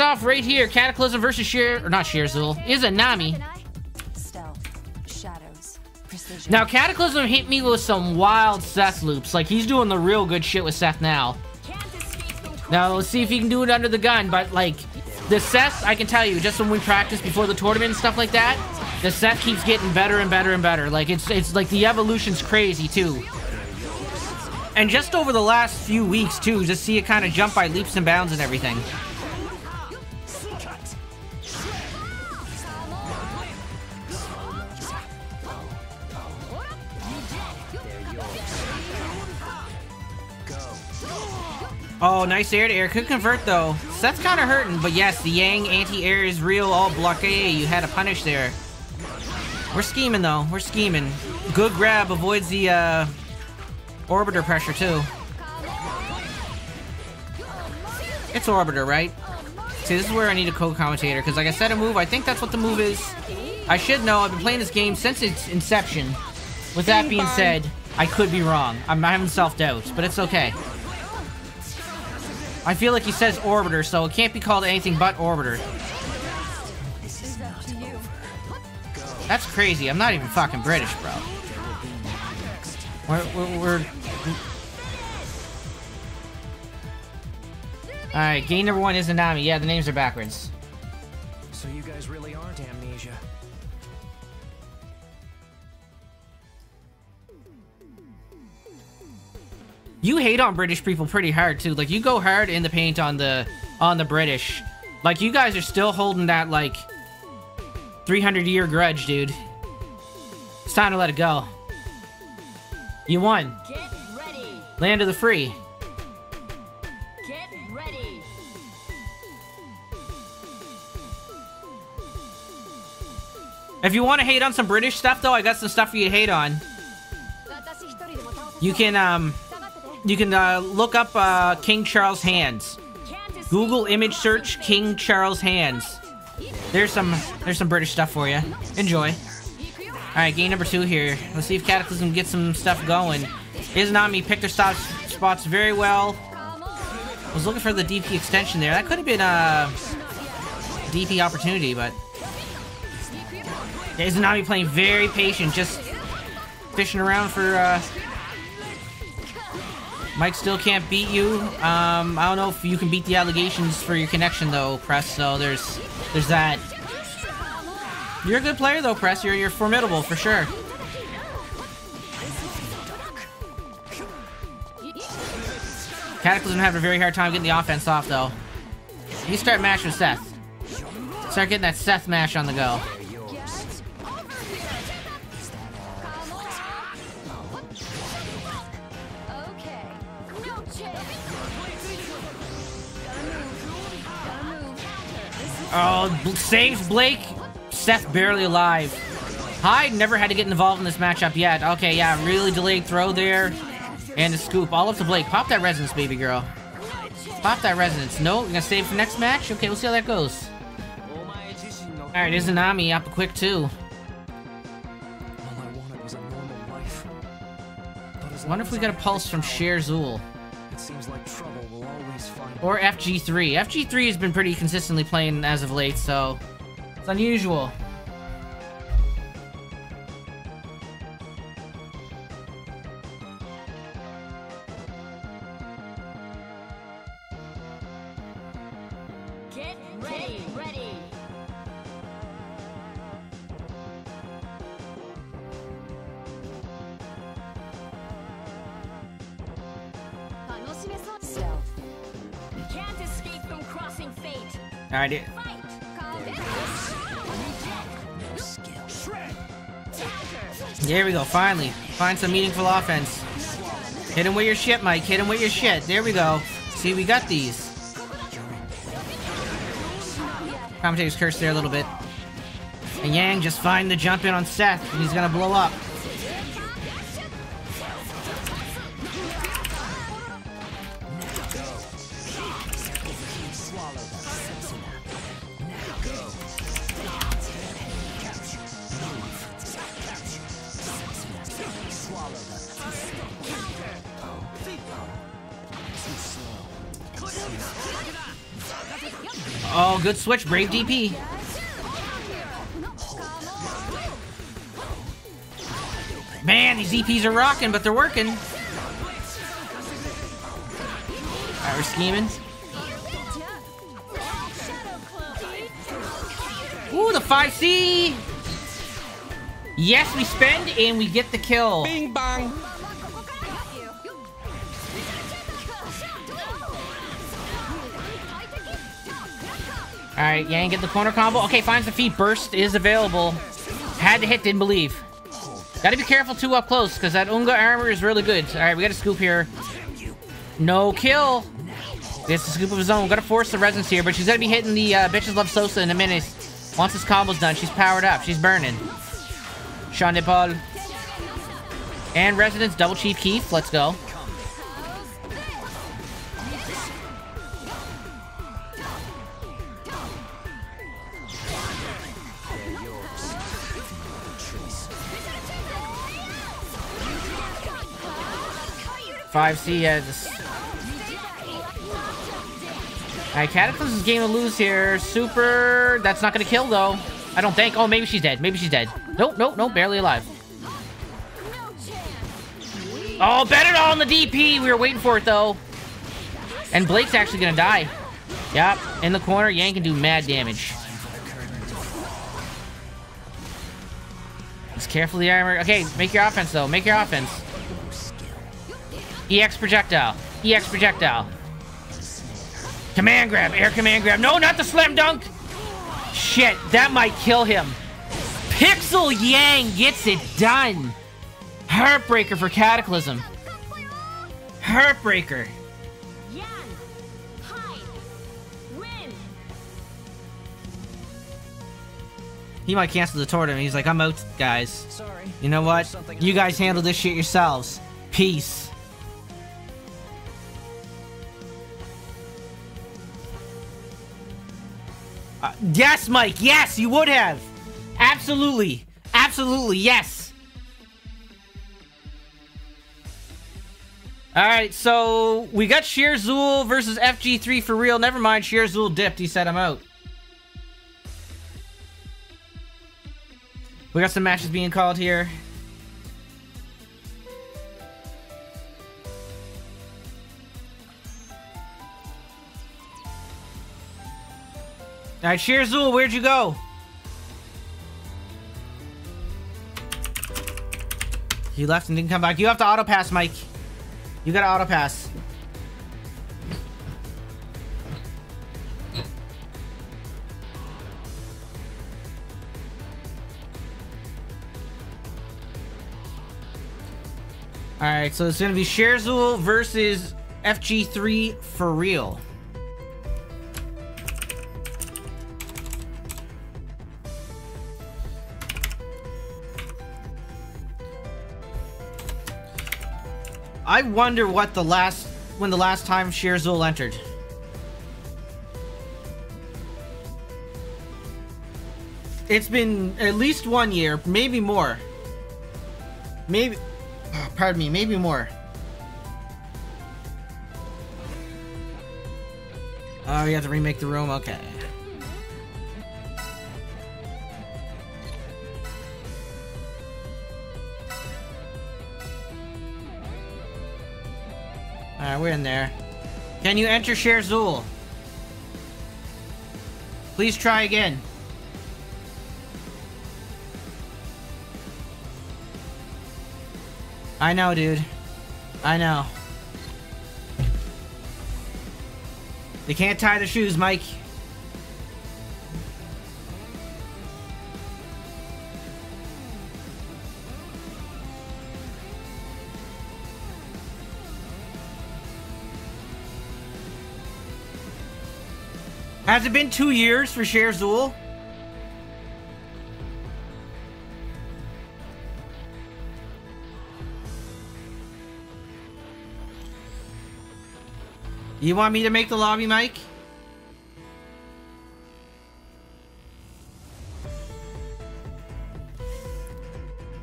off right here. Cataclysm versus Sheer, or not Sheerzul. Stealth, shadows, precision. Now, Cataclysm hit me with some wild Seth loops. Like, he's doing the real good shit with Seth now. Now, let's see if he can do it under the gun. But, like, the Seth, I can tell you, just when we practice before the tournament and stuff like that, the Seth keeps getting better and better and better. Like, it's, it's like the evolution's crazy, too. And just over the last few weeks, too, just see it kind of jump by leaps and bounds and everything. Oh, nice air to air. Could convert though. Seth's kind of hurting, but yes, the Yang anti-air is real. All blockade. You had a punish there. We're scheming though. We're scheming. Good grab avoids the uh, orbiter pressure too. It's orbiter, right? See, this is where I need a co-commentator because, like I said, a move. I think that's what the move is. I should know. I've been playing this game since its inception. With that being said, I could be wrong. I'm having self-doubt, but it's okay. I feel like he says orbiter, so it can't be called anything but orbiter. That's crazy. I'm not even fucking British, bro. We're... we're, we're... Alright, game number one is Anami. Yeah, the names are backwards. So you guys really You hate on British people pretty hard too. Like you go hard in the paint on the on the British. Like you guys are still holding that like 300 year grudge, dude. It's time to let it go. You won. Land of the free. Get ready. If you want to hate on some British stuff though, I got some stuff for you to hate on. You can um you can uh, look up uh, King Charles hands. Google image search King Charles hands. There's some there's some British stuff for you. Enjoy. All right, game number two here. Let's see if Cataclysm gets some stuff going. Izanami picked her stops, spots very well. I was looking for the DP extension there. That could have been a DP opportunity, but Izanami playing very patient, just fishing around for uh, Mike still can't beat you. Um, I don't know if you can beat the allegations for your connection though, Press. So there's there's that. You're a good player though, Press. You're you're formidable for sure. Cataclysm having a very hard time getting the offense off though. You start mashing Seth. Start getting that Seth mash on the go. Uh, oh, saves Blake. Seth barely alive. Hyde never had to get involved in this matchup yet. Okay, yeah, really delayed throw there. And a scoop. All up to Blake. Pop that resonance, baby girl. Pop that resonance. No, you're gonna save for next match? Okay, we'll see how that goes. Alright, Izanami up quick too. Wonder if we get a pulse from Cher Zul. It seems like trouble Or FG3. FG3 has been pretty consistently playing as of late, so it's unusual. It- Fight. there we go, finally. Find some meaningful offense. Hit him with your shit, Mike. Hit him with your shit. There we go. See, we got these. Commentator's cursed there a little bit. And Yang just find the jump in on Seth, and he's gonna blow up. Oh, good switch, Brave DP. Man, these DPs are rocking, but they're working. Alright, we're scheming. Ooh, the 5C! Yes, we spend, and we get the kill. Bing bong! Alright, Yang get the corner combo. Okay, finds the feet. Burst is available. Had to hit, didn't believe. Gotta be careful too up close, because that Unga armor is really good. Alright, we got a scoop here. No kill. Is a scoop of his own. Gotta force the resonance here, but she's gonna be hitting the uh, Bitches Love Sosa in a minute. Once this combo's done, she's powered up. She's burning. Sean Paul. And Resonance Double Chief Keef. Let's go. Five C has. Alright, Cataclysm is game to lose here. Super. That's not gonna kill though. I don't think. Oh, maybe she's dead. Maybe she's dead. Nope, nope, nope. Barely alive. Oh, better on the DP. We were waiting for it though. And Blake's actually gonna die. Yep, in the corner. Yang can do mad damage. Just careful the armor. Okay, make your offense though. Make your offense. EX projectile. EX projectile. Command grab. Air command grab. No, not the slam dunk. Shit, that might kill him. Pixel Yang gets it done. Heartbreaker for Cataclysm. Heartbreaker. Yan, hide, win. He might cancel the tournament. He's like, I'm out, guys. Sorry. You know what? You guys handle this shit yourselves. Peace. Uh, yes, Mike. Yes, you would have. Absolutely. Absolutely. Yes. All right, so we got Shearzul versus FG3 for real. Never mind, Shearzul dipped. He said I'm out. We got some matches being called here. Alright, Shearzul, where'd you go? He left and didn't come back. You have to auto pass, Mike. You gotta auto pass. Alright, so it's gonna be Sherzul versus FG3 for real. I wonder what the last when the last time Sherzul entered. It's been at least one year, maybe more. Maybe oh, pardon me, maybe more. Oh, you have to remake the room? Okay. Alright, we're in there. Can you enter Sherzul? Please try again. I know, dude. I know. They can't tie the shoes, Mike. Has it been two years for Sherzul? You want me to make the lobby, Mike?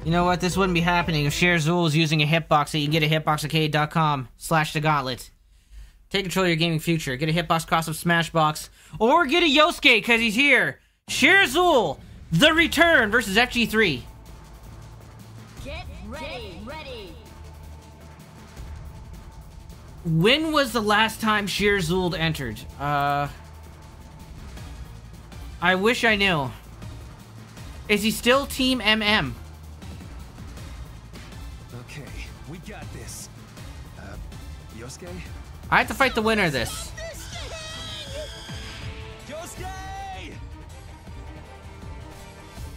You know what? This wouldn't be happening if Sherzul was using a hitbox that you can get at hitboxarcade.com slash the gauntlet. Take control of your gaming future. Get a hitbox cross of Smashbox. Or get a Yosuke, because he's here. Shirzul, The Return versus FG3. Get ready. ready. When was the last time Shirzul entered? Uh... I wish I knew. Is he still Team MM? Okay, we got this. Uh, Yosuke? I have to fight the winner of this. Yosuke!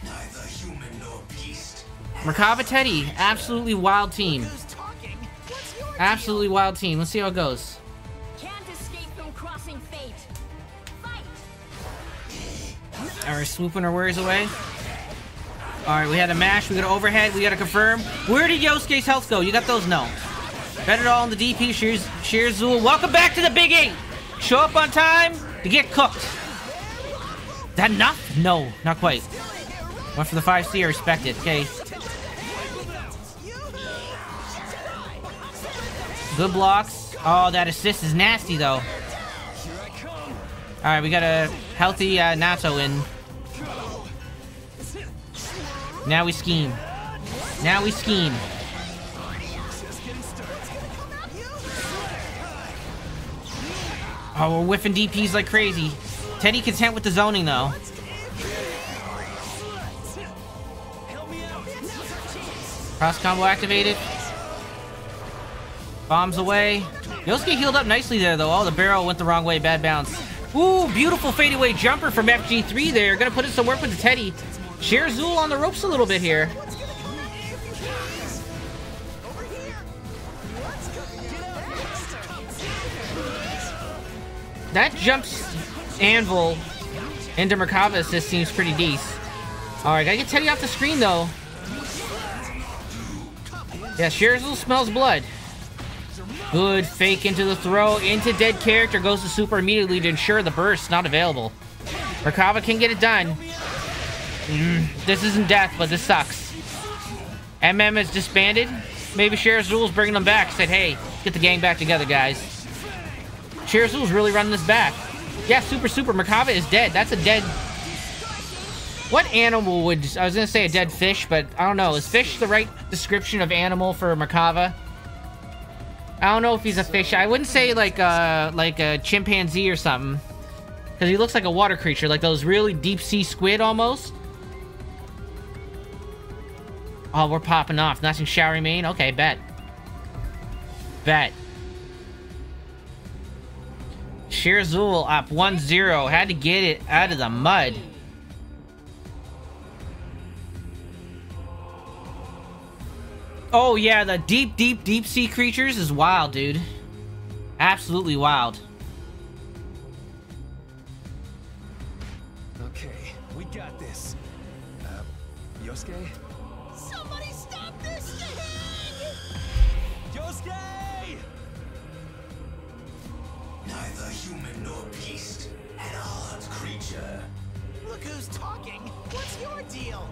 Neither human nor beast. Merkava Teddy, absolutely wild team. Absolutely wild team. Let's see how it goes. Can't escape from crossing fate. Fight. Alright, swooping our warriors away. Alright, we had a mash, we got an overhead, we got to confirm. Where did Yosuke's health go? You got those? No. Better all in the DP, Shears, Shears Zul. Welcome back to the Big Eight! Show up on time to get cooked. That enough? No, not quite. Went for the 5C, I respect it. Okay. Good blocks. Oh, that assist is nasty, though. Alright, we got a healthy uh, Naoto in. Now we scheme. Now we scheme. Oh, we're whiffing DPs like crazy. Teddy content with the zoning, though. Cross combo activated. Bombs away. Yosuke healed up nicely there, though. Oh, the barrel went the wrong way. Bad bounce. Ooh, beautiful fadeaway jumper from FG3 there. Gonna put in some work with the Teddy. Share Zul on the ropes a little bit here. That jumps Anvil into Merkava assist seems pretty decent. Alright, gotta get Teddy off the screen though. Yeah, Shirzul smells blood. Good fake into the throw, into dead character, goes to super immediately to ensure the burst not available. Merkava can get it done. Mm, this isn't death, but this sucks. MM is disbanded. Maybe Shirzul's bringing them back. Said, hey, get the gang back together, guys. Shirzul's really running this back. Yeah, super, super. Merkava is dead. That's a dead... What animal would... I was going to say a dead fish, but I don't know. Is fish the right description of animal for Merkava? I don't know if he's a fish. I wouldn't say like a, like a chimpanzee or something. Because he looks like a water creature. Like those really deep sea squid almost. Oh, we're popping off. Nothing showery main? Okay, bet. Bet. Shirzul up 1-0. Had to get it out of the mud. Oh yeah, the deep, deep, deep sea creatures is wild, dude. Absolutely wild. Who's talking! What's your deal?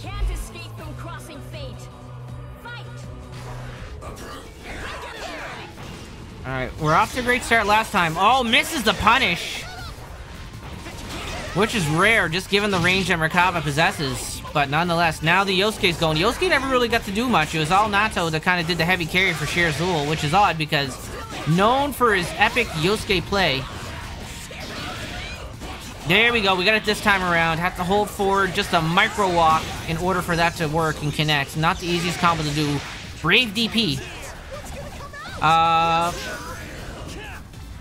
Can't escape from crossing fate. Fight. Alright, we're off to a great start last time. Oh, misses the punish. Which is rare, just given the range that Merkava possesses. But nonetheless, now the Yosuke's going. Yosuke never really got to do much. It was all Naoto that kind of did the heavy carry for Shirzul, which is odd because known for his epic Yosuke play. There we go. We got it this time around. Have to hold forward just a micro walk in order for that to work and connect. Not the easiest combo to do. Brave DP. Uh,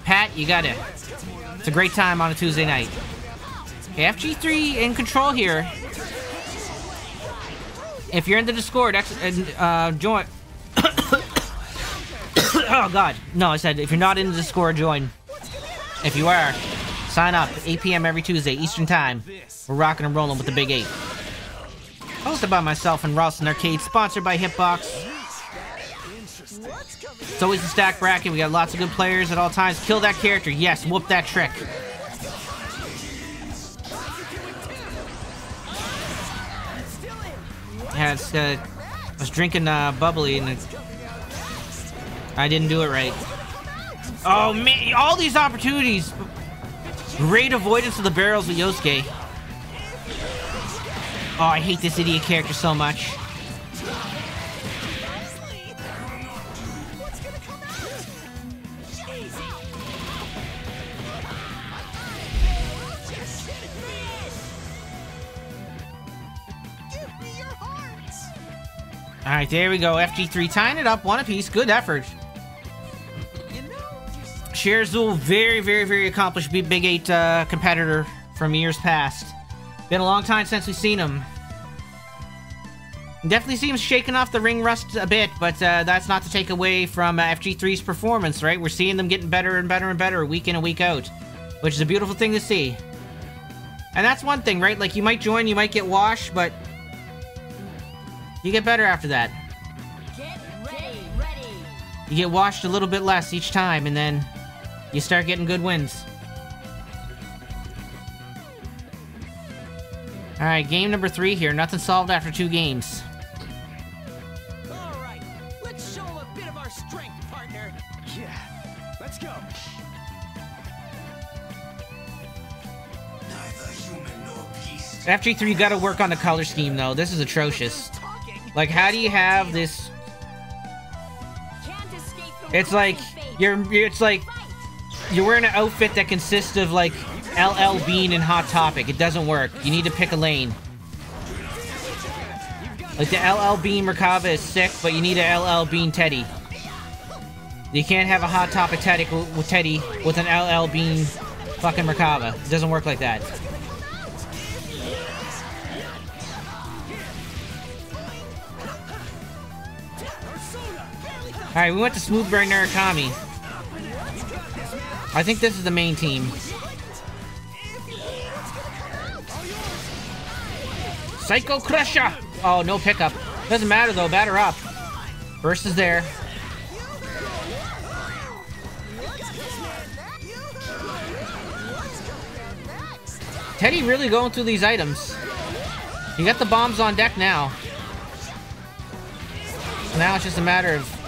Pat, you got it. It's a great time on a Tuesday night. Okay, FG3 in control here. If you're in the Discord, ex uh, join. oh God, no! I said if you're not in the Discord, join. If you are, sign up. 8 p.m. every Tuesday Eastern Time. We're rocking and rolling with the Big Eight. Hosted by myself and Ralston Arcade, sponsored by Hitbox. It's always a stack bracket. We got lots of good players at all times. Kill that character. Yes, whoop that trick. Yeah, it's, uh, I was drinking uh, bubbly and it, I didn't do it right. Oh man, all these opportunities. Great avoidance of the barrels with Yosuke. Oh, I hate this idiot character so much. Leslie! What's gonna come out? Jeez! Just kidding me! Give me your hearts! All right, there we go. FG3 tying it up, one apiece. Good effort. Sherzul, very, very, very accomplished Big Big 8 uh, competitor from years past. Been a long time since we've seen him. Definitely seems shaken off the ring rust a bit, but uh, that's not to take away from uh, FG3's performance, right? We're seeing them getting better and better and better week in and week out, which is a beautiful thing to see. And that's one thing, right? Like, you might join, you might get washed, but you get better after that. Get ready, ready. You get washed a little bit less each time, and then you start getting good wins. Alright, game number three here. Nothing solved after two games. all right. Let's show 'em a bit of our strength, partner. Yeah. Let's go. Neither human nor beast. FG3, you gotta work on the color scheme, though. This is atrocious. Like, how do you have this... Can't escape from It's like, you're, it's like, Fight. You're wearing an outfit that consists of, like, LL Bean and Hot Topic. It doesn't work. You need to pick a lane. Like, the LL Bean Merkava is sick, but you need a LL Bean Teddy. You can't have a Hot Topic Teddy with Teddy with an LL Bean fucking Merkava. It doesn't work like that. Alright, we went to Smooth Smoothberry Narukami. I think this is the main team. Psycho Crusher! Oh, no pickup. Doesn't matter though, batter up. Burst is there. Teddy really going through these items. You got the bombs on deck now. Now it's just a matter of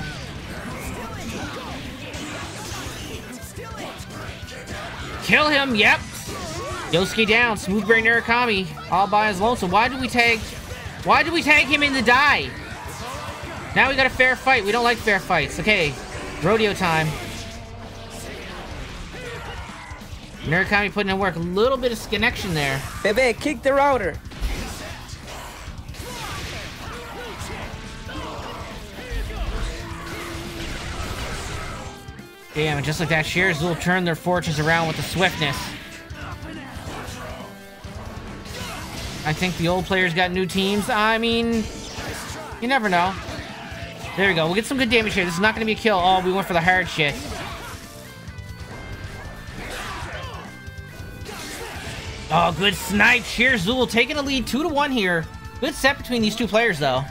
Kill him, yep. Yosuke down, Smooth Brain Narukami, all by his lonesome. Why did we tag why did we tag him in the die? Now we got a fair fight. We don't like fair fights. Okay. Rodeo time. Narukami putting in work. A little bit of connection there. Bebe, kick the router. Damn, and just like that, Shears will turn their fortunes around with the swiftness. I think the old players got new teams. I mean, you never know. There we go. We'll get some good damage here. This is not going to be a kill. Oh, we went for the hard shit. Oh, good snipe. Shears Zul taking a lead 2 to 1 here. Good set between these two players, though.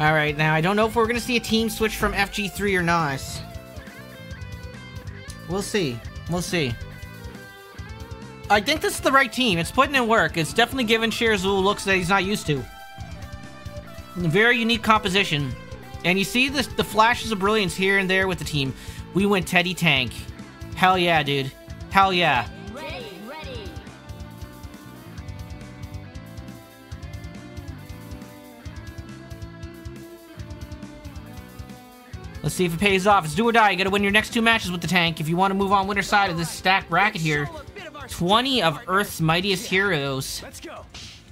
All right, now I don't know if we're gonna see a team switch from FG3 or not. We'll see. We'll see. I think this is the right team. It's putting in work. It's definitely giving Sherzul looks that he's not used to. Very unique composition. And you see this, the flashes of brilliance here and there with the team. We went Teddy Tank. Hell yeah, dude. Hell yeah. Let's see if it pays off. It's do or die. You gotta win your next two matches with the tank if you want to move on winner side of this stacked bracket here. Show 'em a bit of our 20 of Earth's mightiest heroes.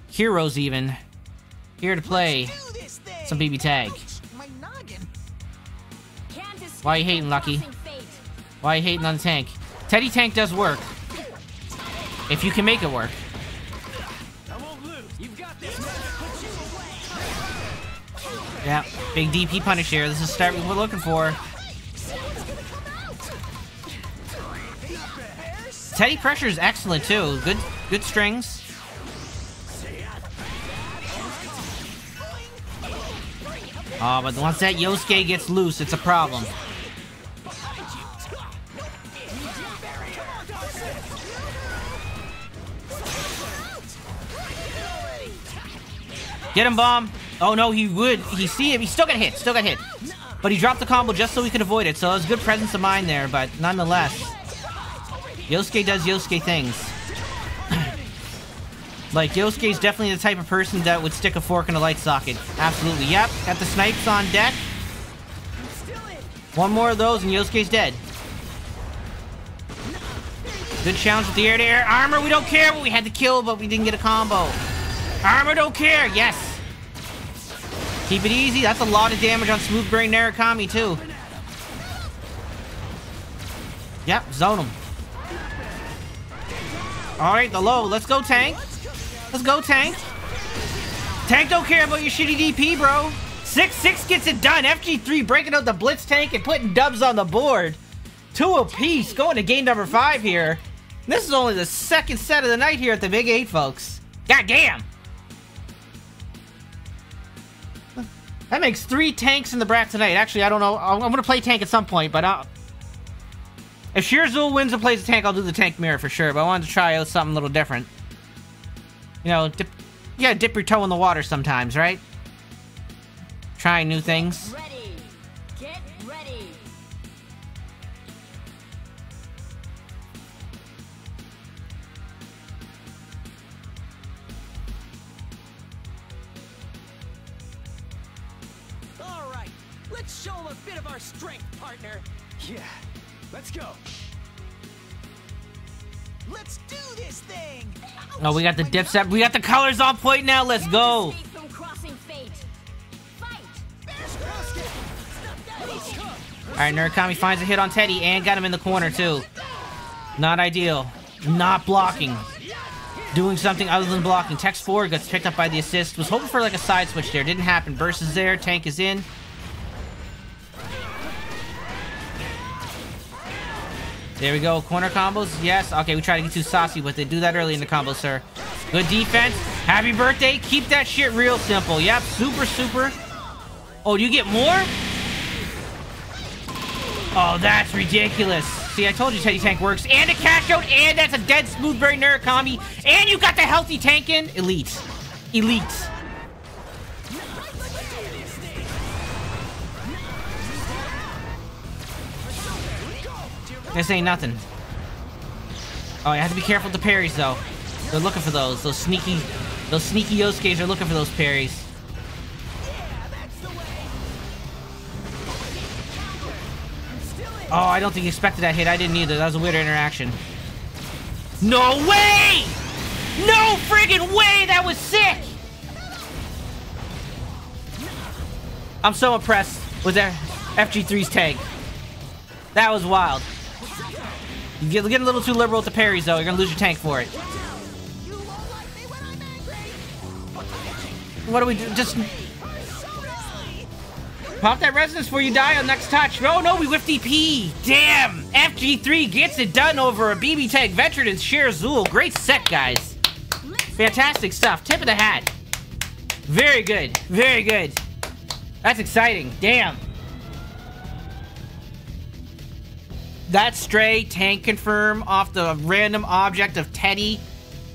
Heroes, even. Here to play some BB Tag. Why you hating, Lucky? Why you hating on the tank? Teddy Tank does work. If you can make it work. Yeah, big DP punish here. This is the start we're looking for. Teddy pressure is excellent too. Good, good strings. Oh, but once that Yosuke gets loose, it's a problem. Get him, bomb. Oh no, he would. He see him. He still got hit. Still got hit. But he dropped the combo just so he could avoid it. So it was good presence of mind there. But nonetheless, Yosuke does Yosuke things. like Yosuke's definitely the type of person that would stick a fork in a light socket. Absolutely. Yep. Got the snipes on deck. One more of those and Yosuke's dead. Good challenge with the air-to-air armor. We don't care, but we had to kill, but we didn't get a combo. Armor don't care. Yes. Keep it easy. That's a lot of damage on Smooth Brain Narukami, too. Yep, zone him. Alright, the low. Let's go, Tank. Let's go, Tank. Tank don't care about your shitty DP, bro. 6-6 gets it done. FG3 breaking out the Blitz tank and putting dubs on the board. Two apiece going to game number five here. This is only the second set of the night here at the Big 8, folks. God damn. That makes three tanks in the brat tonight. Actually, I don't know. I'm, I'm going to play tank at some point, but I'll, if Shirzul wins and plays the tank, I'll do the tank mirror for sure. But I wanted to try out something a little different. You know, dip, you gotta dip your toe in the water sometimes, right? Trying new things. Show a bit of our strength, partner. Yeah. Let's go. Let's do this thing. Oh, we got the dip set. We got the colors on point now. Let's go. Escape from crossing fate. Fight. All right, Narukami finds a hit on Teddy and got him in the corner too. Not ideal. Not blocking. Doing something other than blocking. Text forward gets picked up by the assist. Was hoping for like a side switch there. Didn't happen. Burst is there. Tank is in. There we go. Corner combos. Yes. Okay, we try to get too saucy with it. Do that early in the combo, sir. Good defense. Happy birthday. Keep that shit real simple. Yep. Super, super. Oh, do you get more? Oh, that's ridiculous. See, I told you Teddy Tank works. And a cash out, and that's a dead Smoothberry Narukami. And you got the healthy tank in. Elite. Elite. This ain't nothing. Oh, you have to be careful with the parries, though. They're looking for those. Those sneaky, those sneaky Yosuke's are looking for those parries. Oh, I don't think he expected that hit. I didn't either. That was a weird interaction. No way! No friggin' way! That was sick! I'm so impressed with that FG3's tank. That was wild. You get, getting a little too liberal with the parries, though. You're gonna lose your tank for it. What do we do? Just pop that resonance before you die on next touch. Oh no, we whiffed DP. Damn! FG3 gets it done over a BB Tag veteran and Cher Zul. Great set, guys. Fantastic stuff. Tip of the hat. Very good. Very good. That's exciting. Damn. That stray tank confirm off the random object of Teddy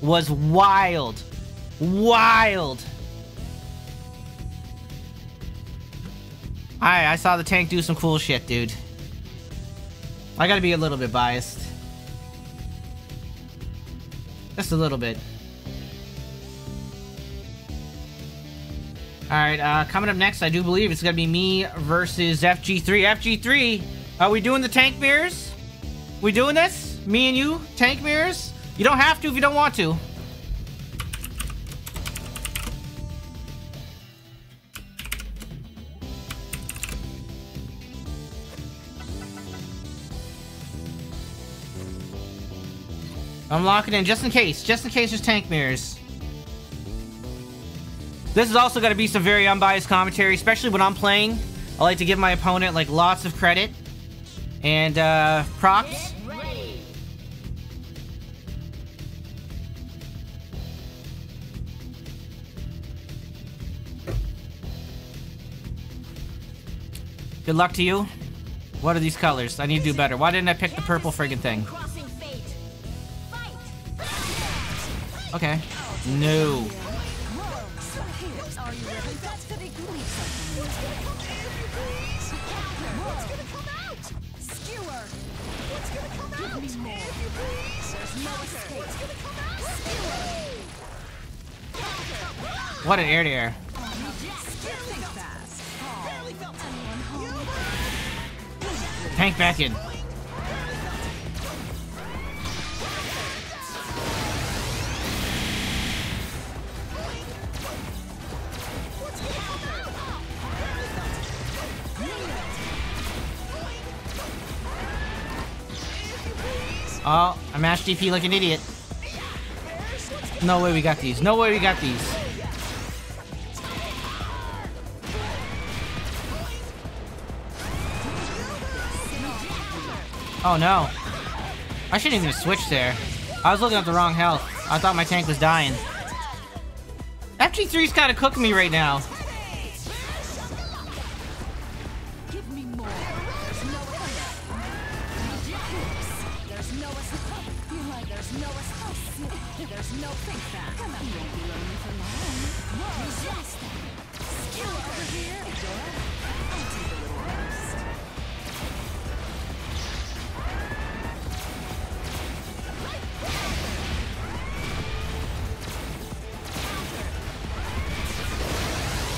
was wild. Wild. I I saw the tank do some cool shit, dude. I gotta be a little bit biased. Just a little bit. Alright, uh, coming up next, I do believe it's gonna be me versus FG3. FG3, are we doing the tank mirrors? We doing this? Me and you? Tank mirrors? You don't have to if you don't want to. I'm locking in just in case. Just in case there's tank mirrors. This is also going to be some very unbiased commentary, especially when I'm playing. I like to give my opponent like lots of credit and uh, props. Good luck to you. What are these colors? I need to do better. Why didn't I pick the purple friggin' thing? Crossing fate. Fight. Okay. No. What an air to air. Tank back in. Oh, I mashed DP like an idiot. No way we got these. No way we got these. Oh no. I shouldn't even have switched there. I was looking at the wrong health. I thought my tank was dying. FG3's kind of cooking me right now.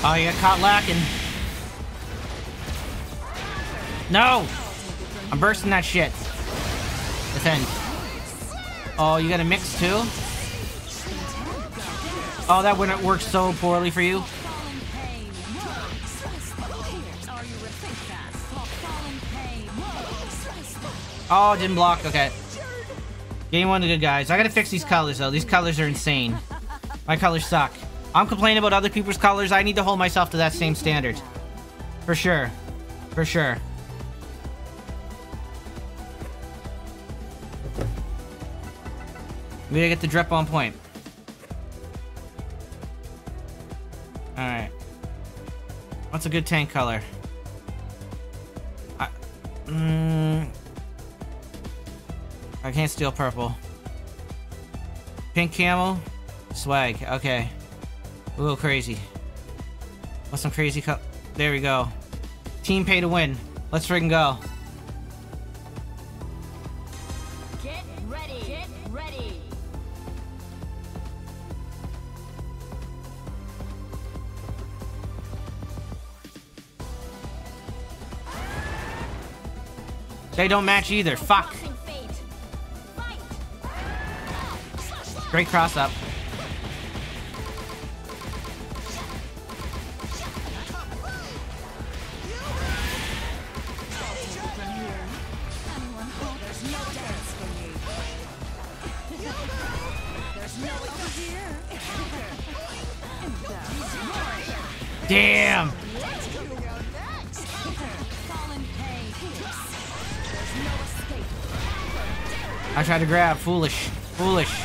Oh, you got caught lacking. No! I'm bursting that shit. Defend. Oh, you got a mix too? Oh, that wouldn't work so poorly for you. Oh, didn't block. Okay. Game one of the good guys. I gotta fix these colors though. These colors are insane. My colors suck. I'm complaining about other people's colors. I need to hold myself to that same standard. For sure. For sure. We gotta get the drip on point. Alright. What's a good tank color? I, mm, I can't steal purple. Pink camel? Swag. Okay. A little crazy. What's some crazy co- There we go. Team pay to win. Let's friggin' go. Get ready. Get ready. They don't match either. Fuck. Crossing fate. Fight. Great cross up. Tried to grab. Foolish. Foolish.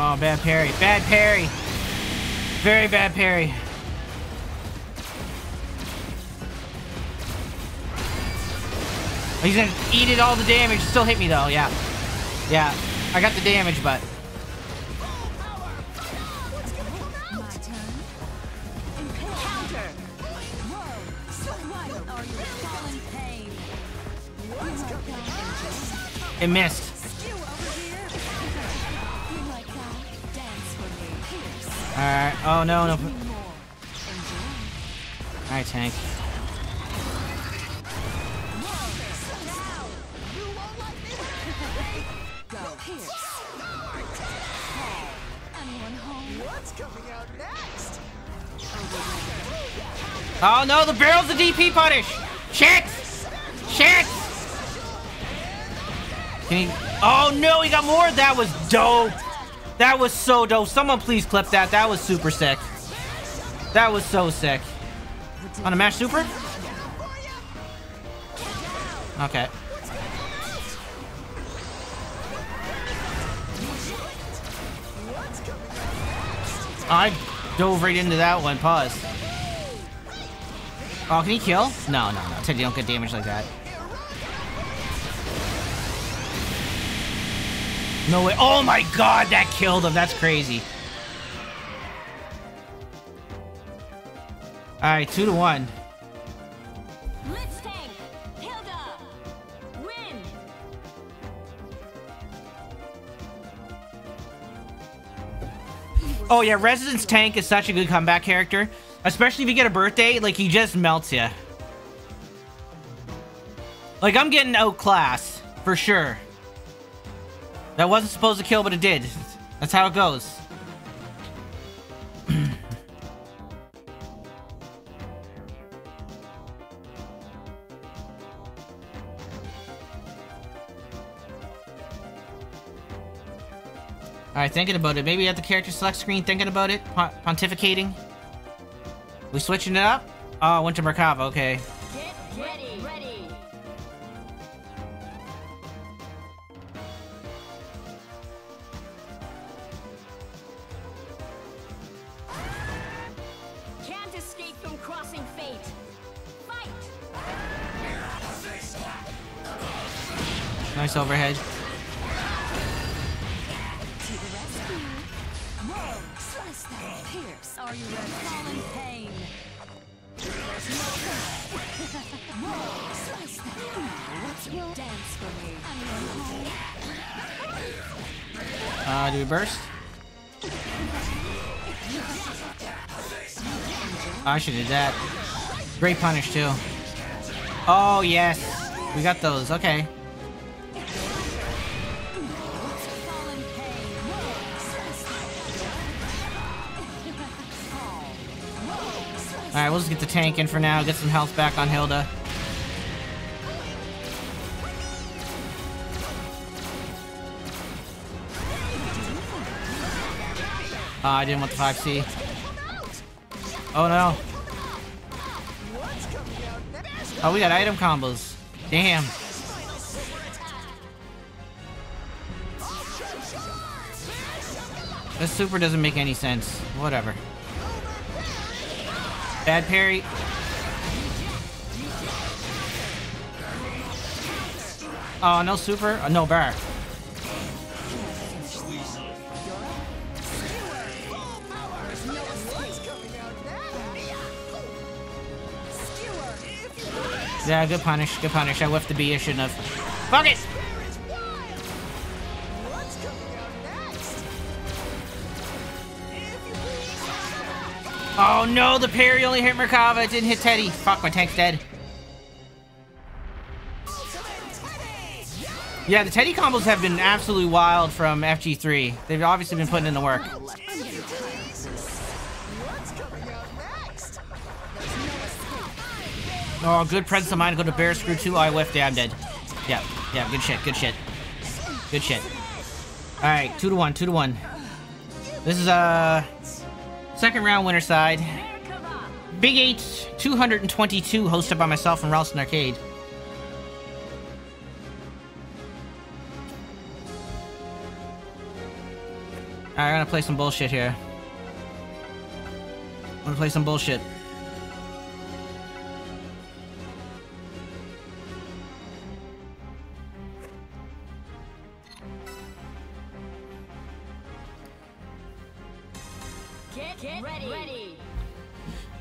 Oh, bad parry. Bad parry. Very bad parry. He's gonna eat it all the damage. Still hit me though. Yeah. Yeah. I got the damage, but me. missed. Alright. Oh no, no. Alright, tank. Oh no, the barrel's the DP punish! Shit! Can he? Oh no, he got more. That was dope. That was so dope. Someone please clip that. That was super sick. That was so sick. On a mash super? Okay. I dove right into that one. Pause. Oh, can he kill? No, no, no. Teddy don't get damage like that. No way. Oh my god, that killed him. That's crazy. Alright, two to one. Let's tank. Hilda. Win. Oh yeah, Resonance Tank is such a good comeback character. Especially if you get a birthday, like he just melts you. Like I'm getting outclassed, for sure. That wasn't supposed to kill, but it did. That's how it goes. Alright, thinking about it. Maybe at the character select screen, thinking about it, pon pontificating. We switching it up? Oh, went to Merkava, okay. Get. Ready. Anyone overhead. Uh, do we burst? I should have that. Great punish, too. Oh, yes. We got those. Okay. Alright, we'll just get the tank in for now. Get some health back on Hilda. Oh, I didn't want the 5C. Oh no. Oh, we got item combos. Damn. This super doesn't make any sense. Whatever. Bad parry. Oh, no super? Uh, no bar. Yeah, good punish, good punish. I whiffed the B, I shouldn't have. Fuck it! Oh no, the parry only hit Merkava, it didn't hit Teddy. Fuck, my tank's dead. Yeah, the Teddy combos have been absolutely wild from FG3. They've obviously been putting in the work. Oh, good presence of mind go to Bear Screw 2. Oh, I whiffed. Yeah, I'm dead. Yeah, yeah, good shit, good shit. Good shit. Alright, two to one, two to one. This is uh second round winner side. Big 8 222 hosted by myself and Ralston Arcade. Alright, I'm gonna play some bullshit here. I'm gonna play some bullshit.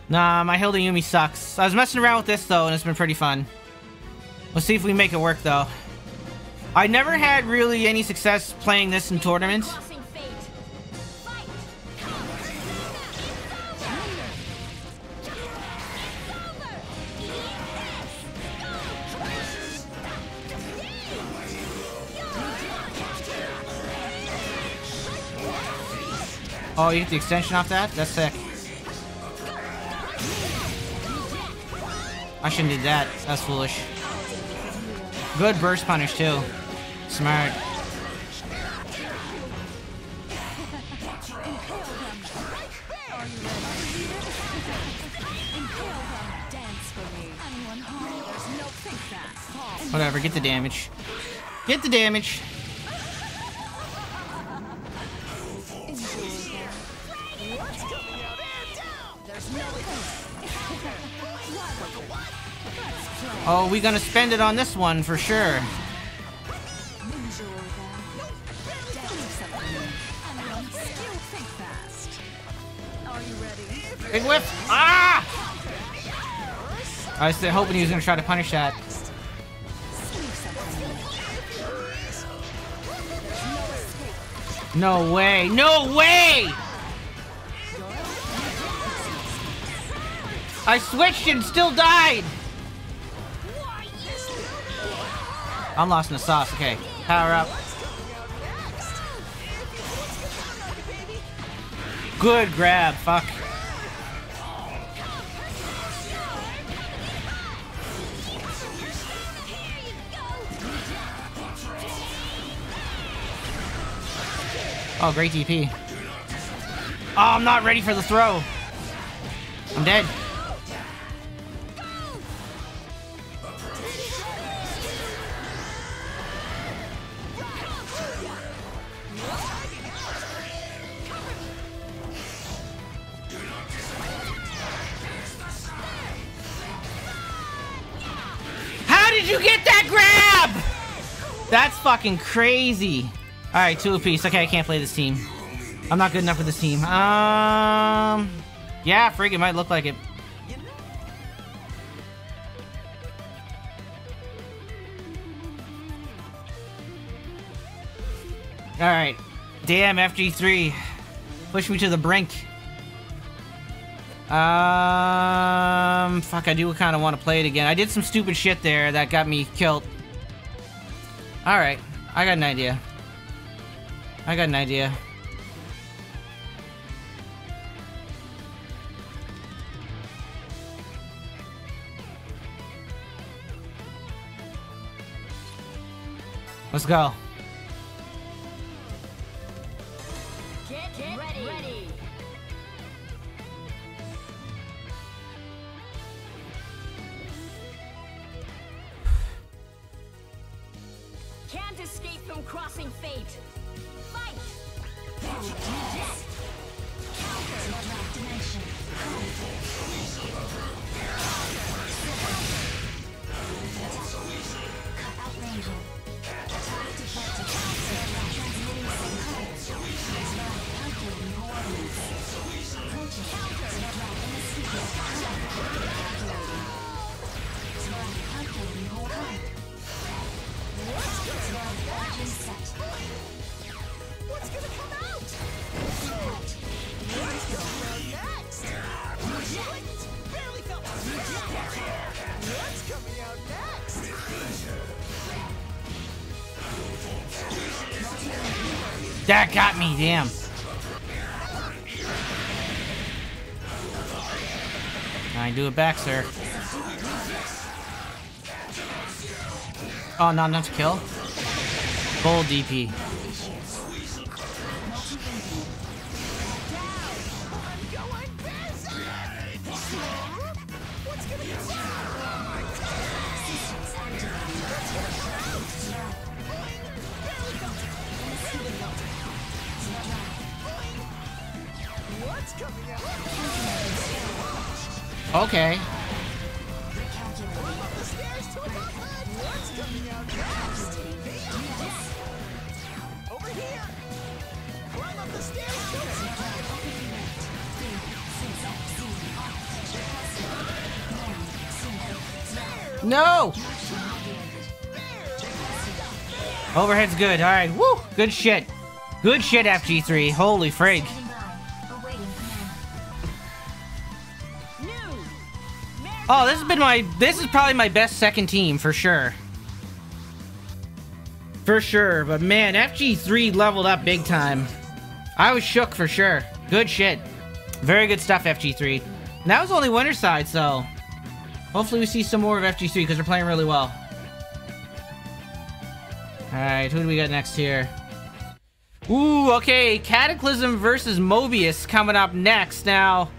Nah, my Hilda Yumi sucks. I was messing around with this though, and it's been pretty fun. Let's see if we make it work though. I never had really any success playing this in tournaments. Crossing fate. Fight. Oh, you get the extension off that? That's sick. I shouldn't did that. That's foolish. Good burst punish too. Smart. Whatever, get the damage. Get the damage. Oh, we gonna spend it on this one for sure. Big whip! Ah! I was hoping he was gonna try to punish that. No way! No way! I switched and still died! I'm lost in the sauce. Okay, power up. Good grab. Fuck. Oh, great DP. Oh, I'm not ready for the throw. I'm dead. Did you get that grab? That's fucking crazy. All right, two apiece. Okay, I can't play this team. I'm not good enough for this team. Um, yeah, frig, it might look like it. All right, damn FG3, push me to the brink. Um, fuck, I do kind of want to play it again. I did some stupid shit there that got me killed. All right, I got an idea. I got an idea. Let's go. Damn. I do it back, sir. Oh, no, not to kill. Full DP. Head. No! Overhead's good. All right. Woo! Good shit. Good shit, FG3. Holy frig. Oh, this has been my... This is probably my best second team, for sure. For sure. But man, FG3 leveled up big time. I was shook for sure. Good shit. Very good stuff, FG3. And that was only winter side, so... Hopefully we see some more of FG3, because they're playing really well. Alright, who do we got next here? Ooh, okay. Cataclysm versus Mobius coming up next. Now...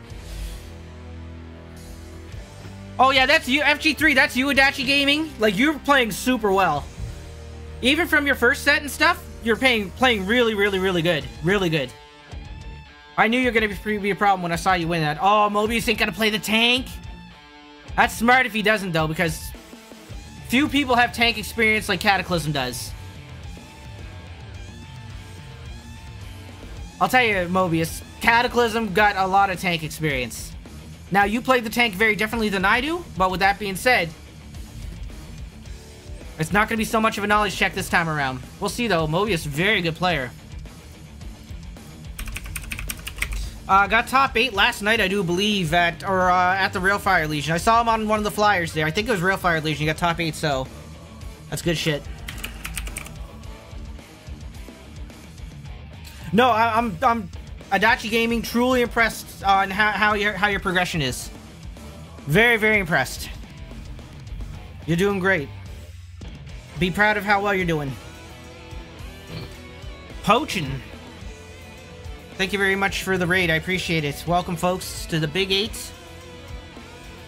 Oh yeah, that's you, FG3. That's you, Adachi Gaming. Like you're playing super well. Even from your first set and stuff, you're playing playing really, really, really good. Really good. I knew you were gonna be, be a problem when I saw you win that. Oh, Mobius ain't gonna play the tank? That's smart if he doesn't, though, because few people have tank experience like Cataclysm does. I'll tell you, Mobius, Cataclysm got a lot of tank experience. Now, you play the tank very differently than I do, but with that being said, it's not going to be so much of a knowledge check this time around. We'll see, though. Mobius, very good player. Uh, got top 8 last night, I do believe, at or uh, at the Railfire Legion. I saw him on one of the flyers there. I think it was Railfire Legion. He got top 8, so that's good shit. No, I, I'm I'm Adachi Gaming truly impressed on how, how your how your progression is. Very very impressed. You're doing great. Be proud of how well you're doing. Poaching. Thank you very much for the raid. I appreciate it. Welcome, folks, to the Big Eight.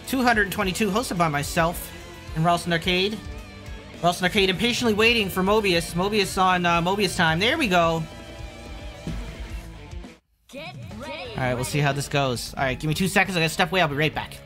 222, hosted by myself and Ralston Arcade. Ralston Arcade impatiently waiting for Mobius. Mobius on uh, Mobius time. There we go. Ready. Alright, we'll see how this goes. Alright, give me two seconds. I gotta step away. I'll be right back.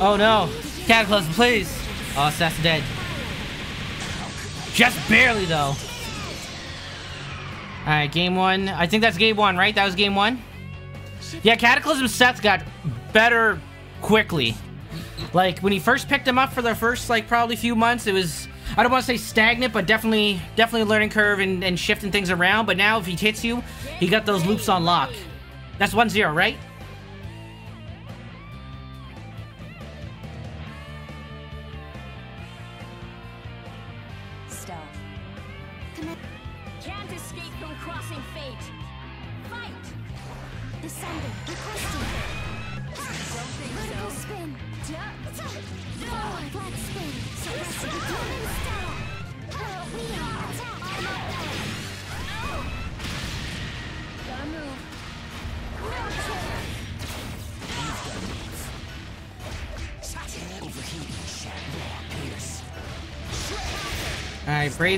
Oh no. Cataclysm, please. Oh, Assassin dead. Just barely, though. Alright, game one. I think that's game one, right? That was game one? Yeah, Cataclysm Seth got better quickly. Like, when he first picked him up for the first, like, probably few months, it was... I don't want to say stagnant, but definitely definitely learning curve and, and shifting things around. But now, if he hits you, he got those loops on lock. That's 1-0, right?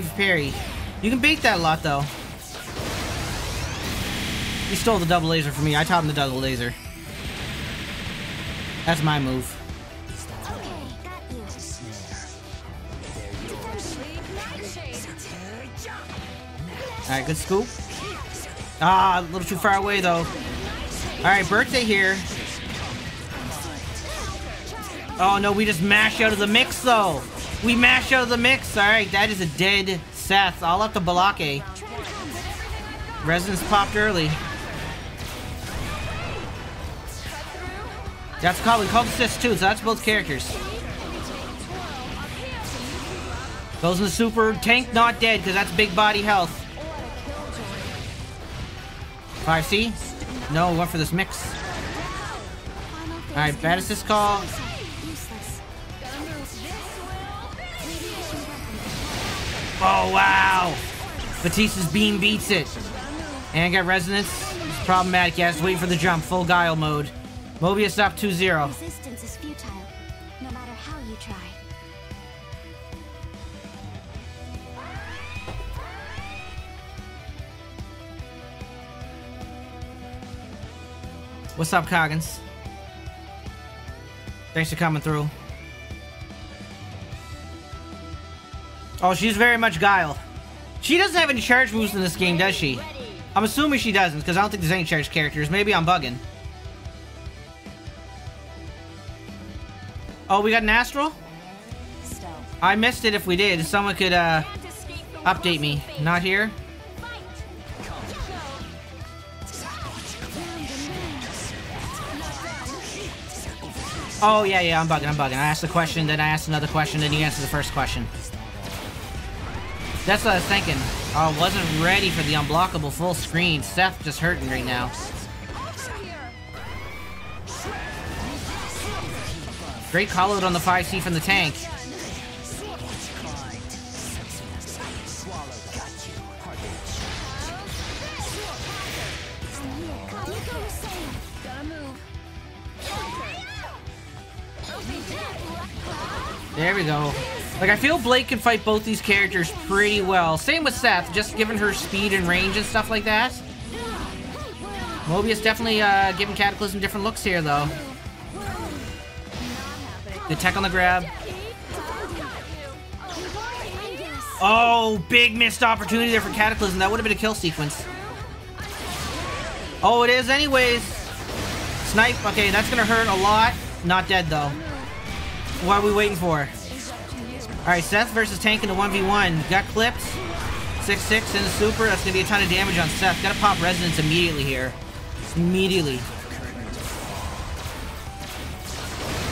Brave Parry. You can bait that lot, though. He stole the double laser from me. I taught him the double laser. That's my move. Alright, good scoop. Ah, a little too far away, though. Alright, birthday here. Oh, no, we just mashed out of the mix, though. We mash out the mix. All right, that is a dead Seth. All up to Blake. Resonance popped early. That's called, we called assist too, so that's both characters. Goes in the super. Tank not dead, because that's big body health. 5C? No, went for this mix. Alright, bad assist call. Oh, wow! Vatista's beam beats it. And got resonance. It's problematic. He has to wait for the jump. Full guile mode. Mobius up 2-0. Resistance is futile, no matter how you try. What's up, Coggins? Thanks for coming through. Oh, she's very much Guile. She doesn't have any charge moves in this game, does she? I'm assuming she doesn't, because I don't think there's any charge characters. Maybe I'm bugging. Oh, we got an Astral? I missed it if we did. Someone could, uh, update me. Not here? Oh, yeah, yeah, I'm bugging, I'm bugging. I asked a question, then I asked another question, then you answered the first question. That's what I was thinking. Oh, wasn't ready for the unblockable full screen. Seth just hurting right now. Great call out on the 5C from the tank. There we go. Like, I feel Blake can fight both these characters pretty well. Same with Seth, just given her speed and range and stuff like that. Mobius definitely uh, giving Cataclysm different looks here, though. The tech on the grab. Oh, big missed opportunity there for Cataclysm. That would have been a kill sequence. Oh, it is anyways. Snipe. Okay, that's going to hurt a lot. Not dead, though. What are we waiting for? Alright, Seth versus Tank in the 1v1. Got clipped. 6-6 in the super. That's going to be a ton of damage on Seth. Got to pop Resonance immediately here. Immediately.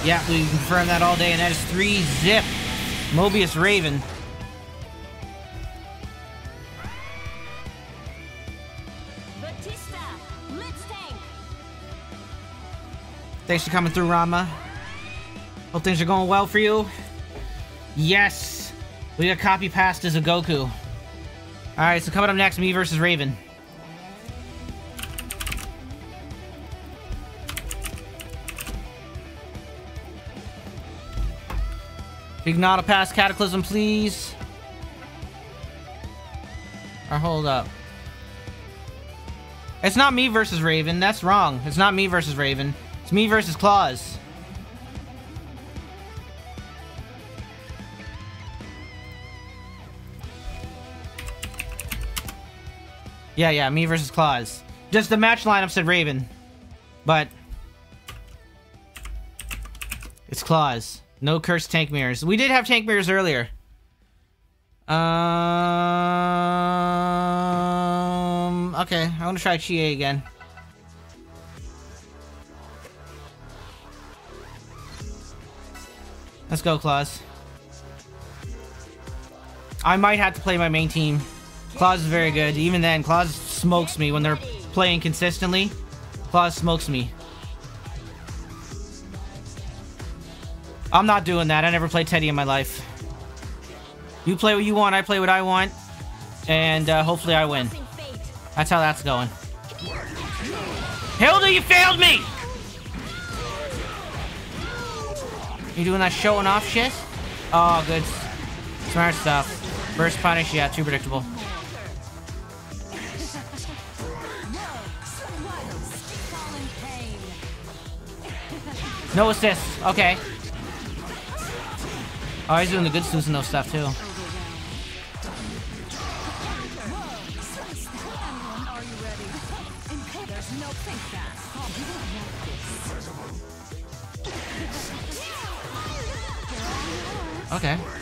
Yeah, we can confirm that all day, and that is 3 zip. Mobius Raven. Vatista. Thanks for coming through, Rama. Hope things are going well for you. Yes! We got copy passed as a Goku. Alright, so coming up next, me versus Raven. Big Nada pass Cataclysm, please. Or hold up. It's not me versus Raven. That's wrong. It's not me versus Raven. It's me versus Claus. Yeah, yeah, me versus Claws. Just the match lineup said Raven. But... It's Claws. No cursed tank mirrors. We did have tank mirrors earlier. Um... Okay, I want to try Chie again. Let's go, Claws. I might have to play my main team. Claus is very good. Even then, Claus smokes me when they're playing consistently. Claus smokes me. I'm not doing that. I never played Teddy in my life. You play what you want, I play what I want. And uh, hopefully I win. That's how that's going. Hilda, you failed me! You doing that showing off shit? Oh, good. Smart stuff. First punish, yeah, too predictable. No assists. Okay. Oh, he's doing the good Susanoo stuff too. Okay.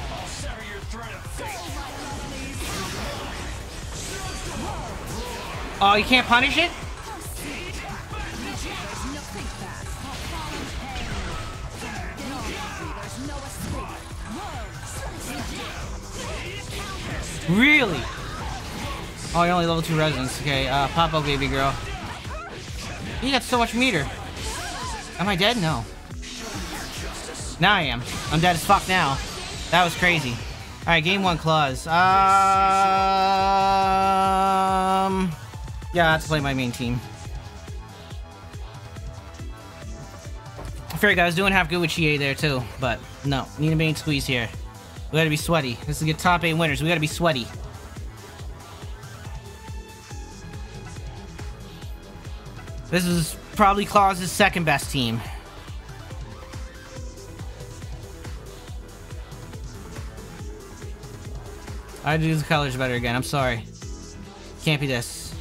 Sever your thread of fate. Oh, you can't punish it? Really? Oh, you're only level 2 Resonance. Okay, uh, pop up, baby girl. You got so much meter. Am I dead? No. Now I am. I'm dead as fuck now. That was crazy. Alright, game one claws. Um... Yeah, I have to play my main team. I figured I was doing half good with Chie there too, but no. Need a main squeeze here. We gotta be sweaty. This is get top 8 winners. We gotta be sweaty. This is probably Claus's second best team. I do the colors better again. I'm sorry. Can't be this.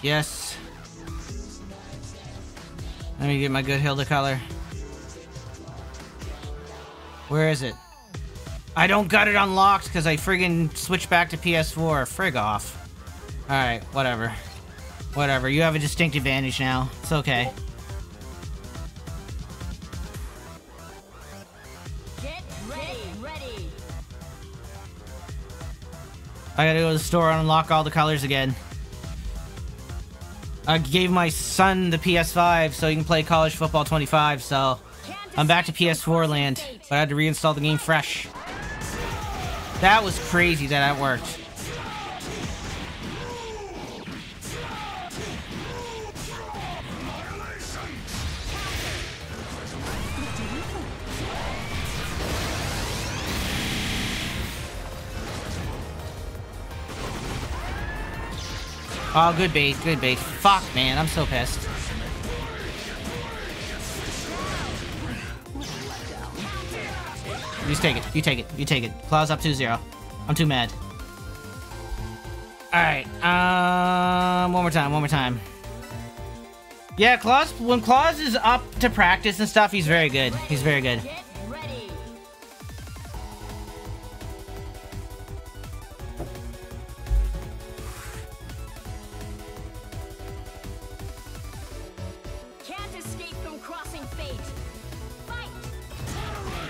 Yes. Let me get my good Hilda color. Where is it? I don't got it unlocked because I friggin' switched back to PS4. Frig off. Alright, whatever. Whatever, you have a distinct advantage now. It's okay. I gotta go to the store and unlock all the colors again. I gave my son the PS5 so he can play College Football 25, so I'm back to PS4 land, but I had to reinstall the game fresh. That was crazy that that worked. Oh, good bait, good bait. Fuck, man, I'm so pissed. You take it, you take it, you take it. Claws up 2-0. I'm too mad. Alright, um, one more time, one more time. Yeah, Claus, when Claus is up to practice and stuff, he's very good. He's very good.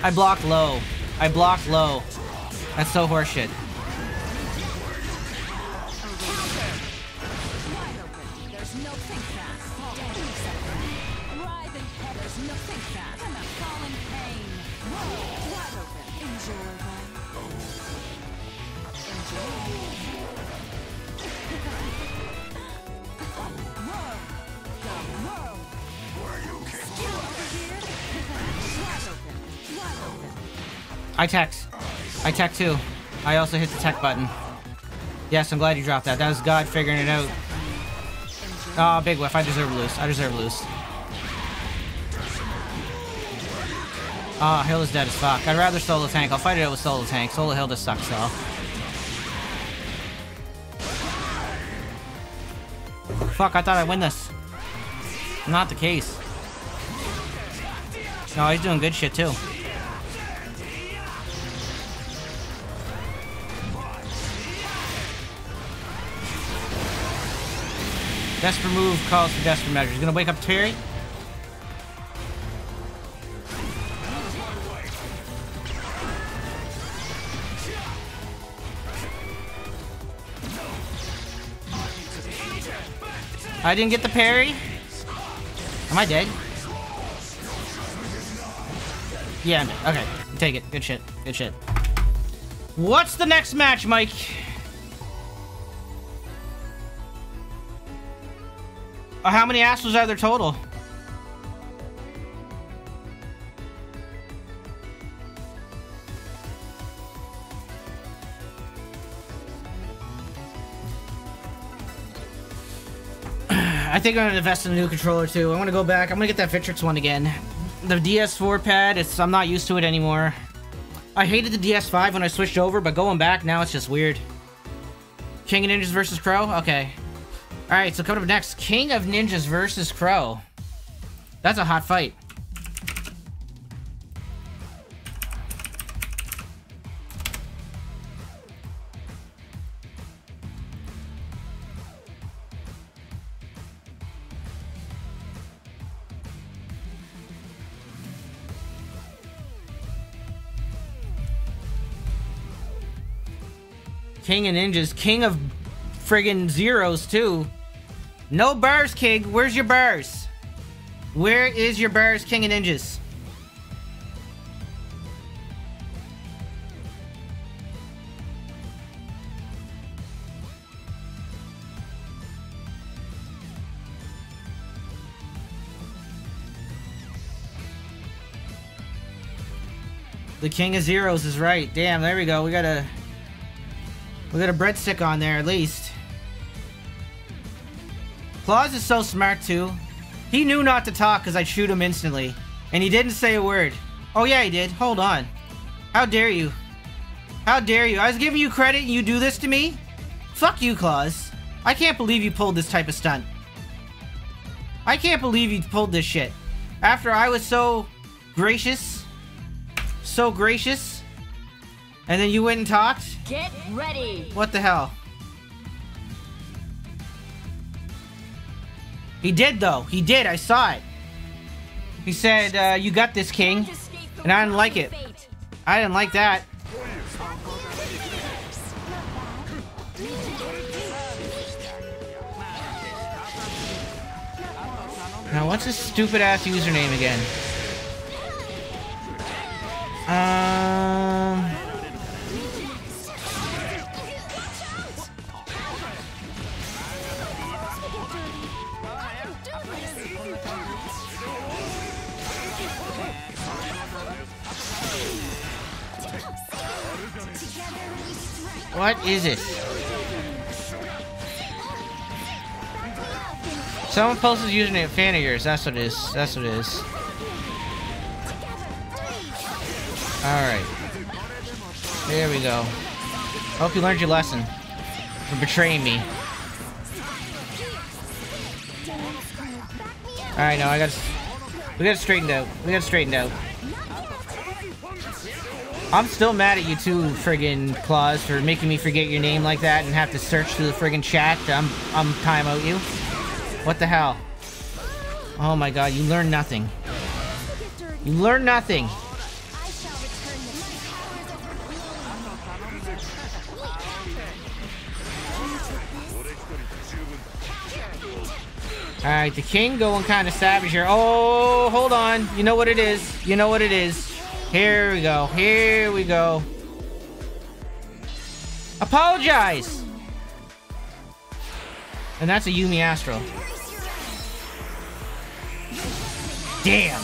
I blocked low. I blocked low. That's so horseshit. I text. I tech too. I also hit the tech button. Yes, I'm glad you dropped that. That was God figuring it out. Oh, big whiff. I deserve loose. I deserve loose. Ah, oh, Hill is dead as fuck. I'd rather solo tank. I'll fight it out with solo tank. Solo Hill just sucks though. Fuck, I thought I'd win this. Not the case. No, he's doing good shit too. Desperate move calls for desperate measures. Gonna wake up Terry? I didn't get the parry. Am I dead? Yeah, I'm dead. Okay, take it. Good shit. Good shit. What's the next match, Mike? How many assholes are there total? I think I'm gonna invest in a new controller too. I'm gonna go back. I'm gonna get that Victrix one again. The DS4 pad, it's I'm not used to it anymore. I hated the DS5 when I switched over, but going back now it's just weird. King of Ninjas versus Crow? Okay. Alright, so coming up next, King of Ninjas versus Crow. That's a hot fight. King of Ninjas, King of friggin' Zeros too. No bars, King. Where's your bars? Where is your bars, King of Ninjas? The King of Zeros is right. Damn, there we go. We got a we got a breadstick on there at least. Claus is so smart too. He knew not to talk because I'd shoot him instantly. And he didn't say a word. Oh yeah, he did. Hold on. How dare you? How dare you? I was giving you credit and you do this to me? Fuck you, Claus. I can't believe you pulled this type of stunt. I can't believe you pulled this shit. After I was so gracious. So gracious. And then you went and talked? Get ready. What the hell? He did, though. He did. I saw it. He said, uh, you got this, King. And I didn't like it. I didn't like that. Now, what's his stupid-ass username again? Um... What is it? Someone posted his username fan of yours. That's what it is. That's what it is. Alright. There we go. Hope you learned your lesson. For betraying me. Alright, no, I got We got straightened out. We got straightened out. I'm still mad at you too, friggin' Claus, for making me forget your name like that and have to search through the friggin' chat. I'm, um, I'm um, time out you. What the hell? Oh my god, you learn nothing. You learn nothing. Alright, the king going kind of savage here. Oh, hold on. You know what it is. You know what it is. Here we go. Here we go. Apologize! And that's a Yumi Astro. Damn.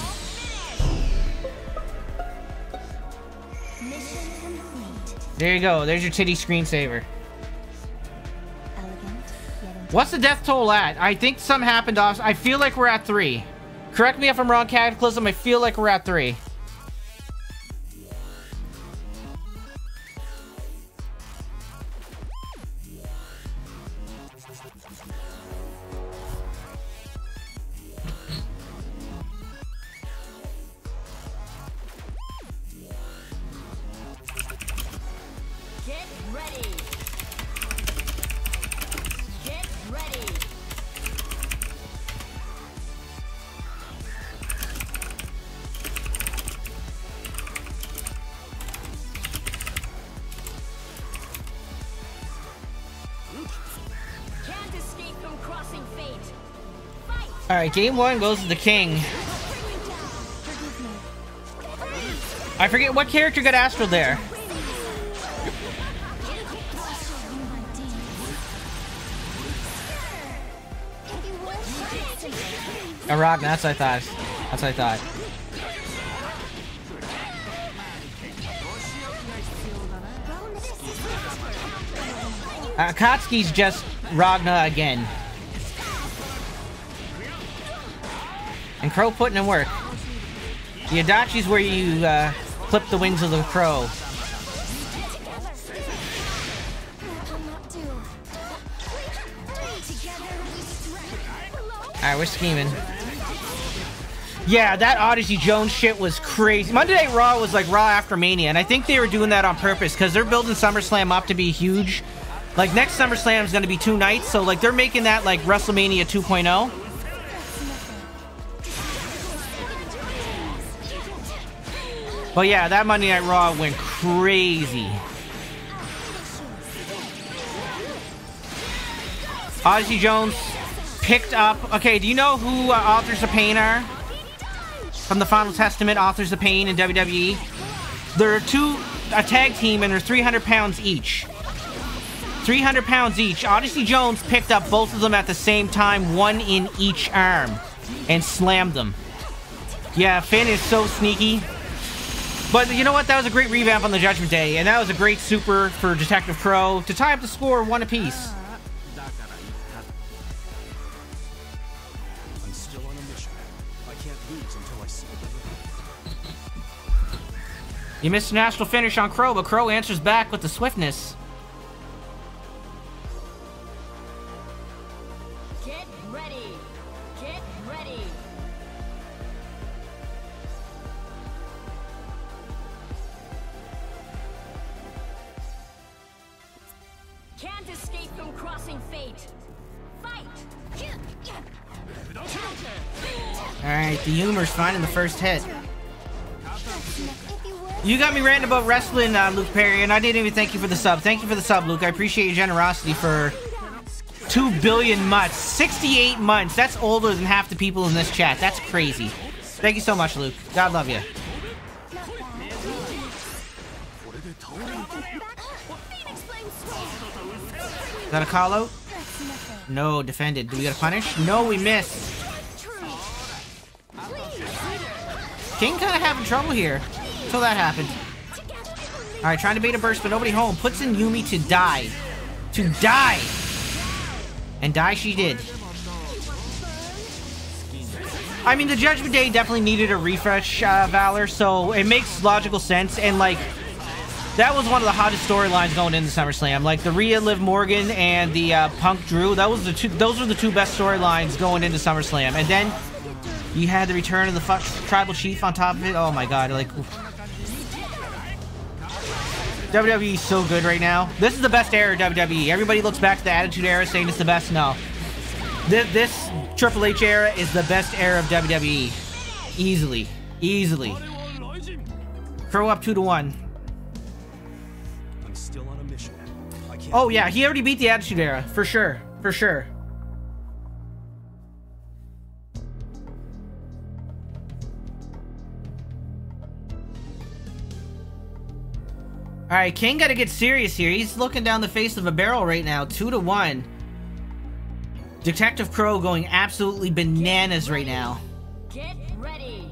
There you go. There's your titty screensaver. What's the death toll at? I think something happened off. I feel like we're at three. Correct me if I'm wrong, Cataclysm. I feel like we're at three. Fight. All right, game one goes to the king. I forget what character got Astral there. Aragna, that's what I thought. That's what I thought. Uh, Akatsuki's just Ragna again. And Crow putting in work. The Adachi's where you uh, clip the wings of the crow. Alright, we're scheming. Yeah, that Odyssey Jones shit was crazy. Monday Night Raw was like Raw after Mania, and I think they were doing that on purpose because they're building SummerSlam up to be huge. Like next SummerSlam is going to be two nights, so like they're making that like WrestleMania 2.0. But yeah, that Monday Night Raw went crazy. Odyssey Jones picked up. Okay, do you know who uh, Authors of Pain are? From the Final Testament, Authors of Pain in WWE. They're two, a tag team, and they're 300 pounds each. 300 pounds each. Odyssey Jones picked up both of them at the same time, one in each arm, and slammed them. Yeah, Finn is so sneaky. But you know what? That was a great revamp on the Judgment Day, and that was a great super for Detective Crow to tie up the score one apiece. I'm a mission. I can't lose until I see the You missed an astral finish on Crow, but Crow answers back with the swiftness. Alright, the humor's finding the first hit. You got me ranting about wrestling, uh, Luke Perry, and I didn't even thank you for the sub. Thank you for the sub, Luke. I appreciate your generosity for 2 billion months. 68 months. That's older than half the people in this chat. That's crazy. Thank you so much, Luke. God love you. Is that a call out? No, defended. Do we got a punish? No, we missed. King kind of having trouble here until that happened. All right, trying to bait a burst, but nobody home. Puts in Yumi to die. To die. And die she did. I mean, the Judgment Day definitely needed a refresh, uh, Valor, so it makes logical sense. And, like, that was one of the hottest storylines going into SummerSlam. Like, the Rhea Liv Morgan and the uh, Punk Drew, that was the two, those were the two best storylines going into SummerSlam. And then you had the return of the Tribal Chief on top of it. Oh my god, like... WWE is so good right now. This is the best era of WWE. Everybody looks back to the Attitude Era saying it's the best. No. This, this Triple H era is the best era of WWE. Easily. Easily. Throw up 2 to 1. I'm still on a mission. Oh yeah, he already beat the Attitude Era. For sure. For sure. Alright, King gotta get serious here. He's looking down the face of a barrel right now. Two to one. Detective Crow going absolutely bananas right now. Get ready.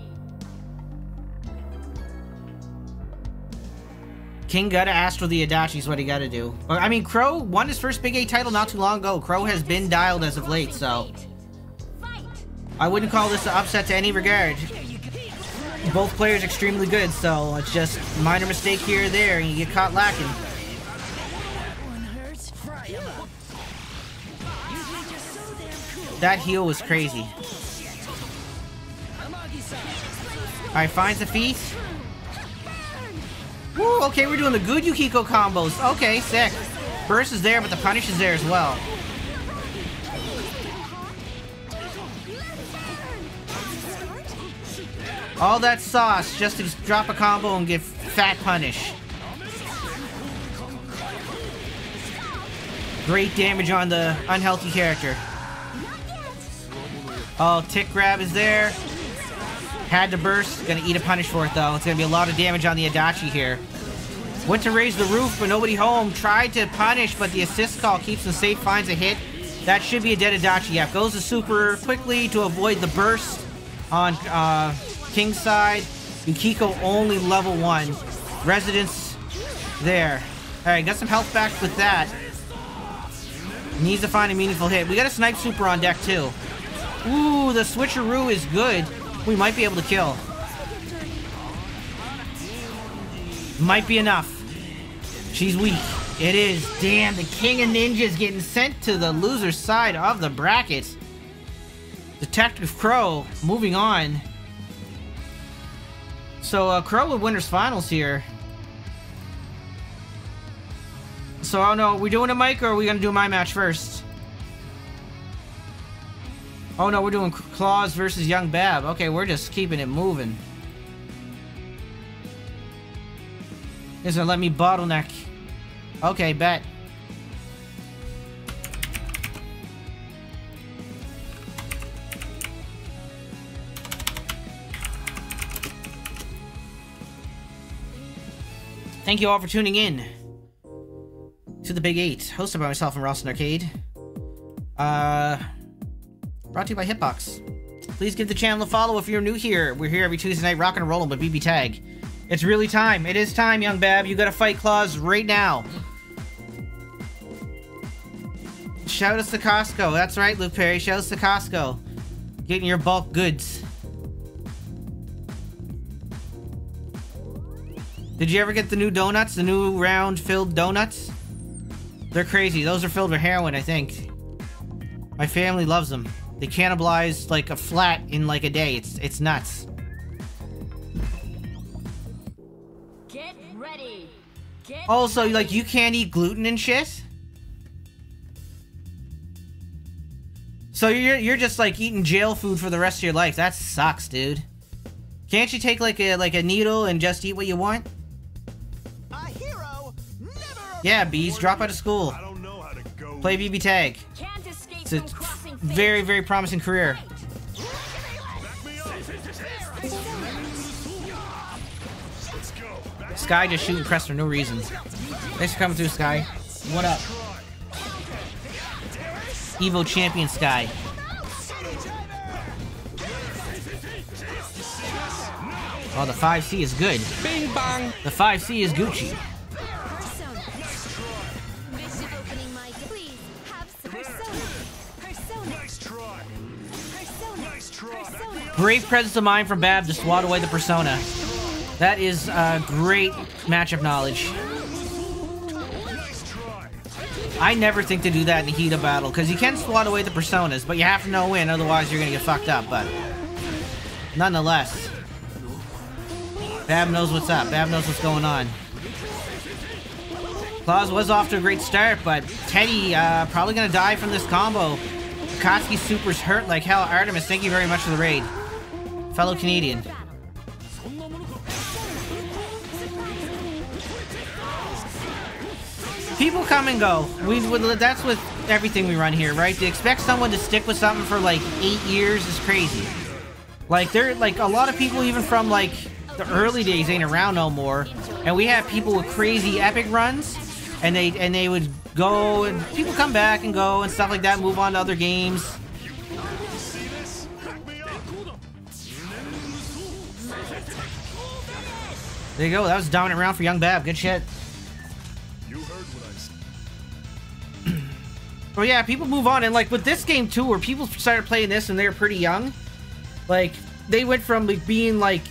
King gotta ask for the Adachi is what he gotta do. But, I mean, Crow won his first Big 8 title not too long ago. Crow has been dialed as of late, so I wouldn't call this an upset to any regard. Both players extremely good, so it's just minor mistake here or there, and you get caught lacking. That heel was crazy. Alright, finds the feet. Woo, okay, we're doing the good Yukiko combos. Okay, sick. Burst is there, but the punish is there as well. All that sauce just to drop a combo and give fat punish. Great damage on the unhealthy character. Oh, tick grab is there. Had to burst. Gonna eat a punish for it though. It's gonna be a lot of damage on the Adachi here. Went to raise the roof, but nobody home. Tried to punish, but the assist call keeps him safe, finds a hit. That should be a dead Adachi. Yeah, goes to super quickly to avoid the burst on uh, King's side. Yukiko only level one. Resonance there. Alright, got some health back with that. Needs to find a meaningful hit. We got a snipe super on deck too. Ooh, the switcheroo is good. We might be able to kill. Might be enough. She's weak. It is. Damn, the King of Ninjas getting sent to the loser side of the bracket. Detective Crow moving on. So, uh, with winners finals here. So, I don't know. We doing a mic or are we going to do my match first? Oh no, we're doing Claws versus Young Bab. Okay, we're just keeping it moving. Is gonna let me bottleneck. Okay, bet. Thank you all for tuning in to the Big Eight, hosted by myself and Ralston Arcade. Uh, brought to you by Hitbox. Please give the channel a follow if you're new here. We're here every Tuesday night rocking and rolling with BB Tag. It's really time. It is time, young Bab. You gotta fight Claws right now. Shout us to Costco. That's right, Luke Perry. Shout us to Costco. Getting your bulk goods. Did you ever get the new donuts? The new round filled donuts? They're crazy. Those are filled with heroin, I think. My family loves them. They cannibalize like a flat in like a day. It's it's nuts. Get ready. Get Also, like you can't eat gluten and shit. So you're you're just like eating jail food for the rest of your life. That sucks, dude. Can't you take like a like a needle and just eat what you want? A hero never Yeah, bees, drop out of school. I don't know how to go. Play BB tag. It's a from crossing fate. very very promising career. Let's go. Back Sky just shooting press for no reason. Thanks for coming through, Sky. What up? Evo Champion Sky. Oh, the 5C is good. Bing bong. The 5C is Gucci. Great presence of mind from Bab to swat away the persona. That is uh, great matchup knowledge. I never think to do that in the heat of battle, because you can swat away the personas, but you have to know when, otherwise you're gonna get fucked up, but... Nonetheless. Bab knows what's up. Bab knows what's going on. Claus was off to a great start, but Teddy uh, probably gonna die from this combo. Koski Super's hurt like hell. Artemis, thank you very much for the raid. Fellow Canadian. People come and go. We, that's with everything we run here, right? To expect someone to stick with something for like eight years is crazy. Like there, like a lot of people, even from like the early days, ain't around no more. And we have people with crazy epic runs, and they and they would go and people come back and go and stuff like that. Move on to other games. There you go. That was a dominant round for Young Bab. Good shit. You heard what I said. Well, oh, yeah, people move on, and like with this game too, where people started playing this and they were pretty young, like they went from like being like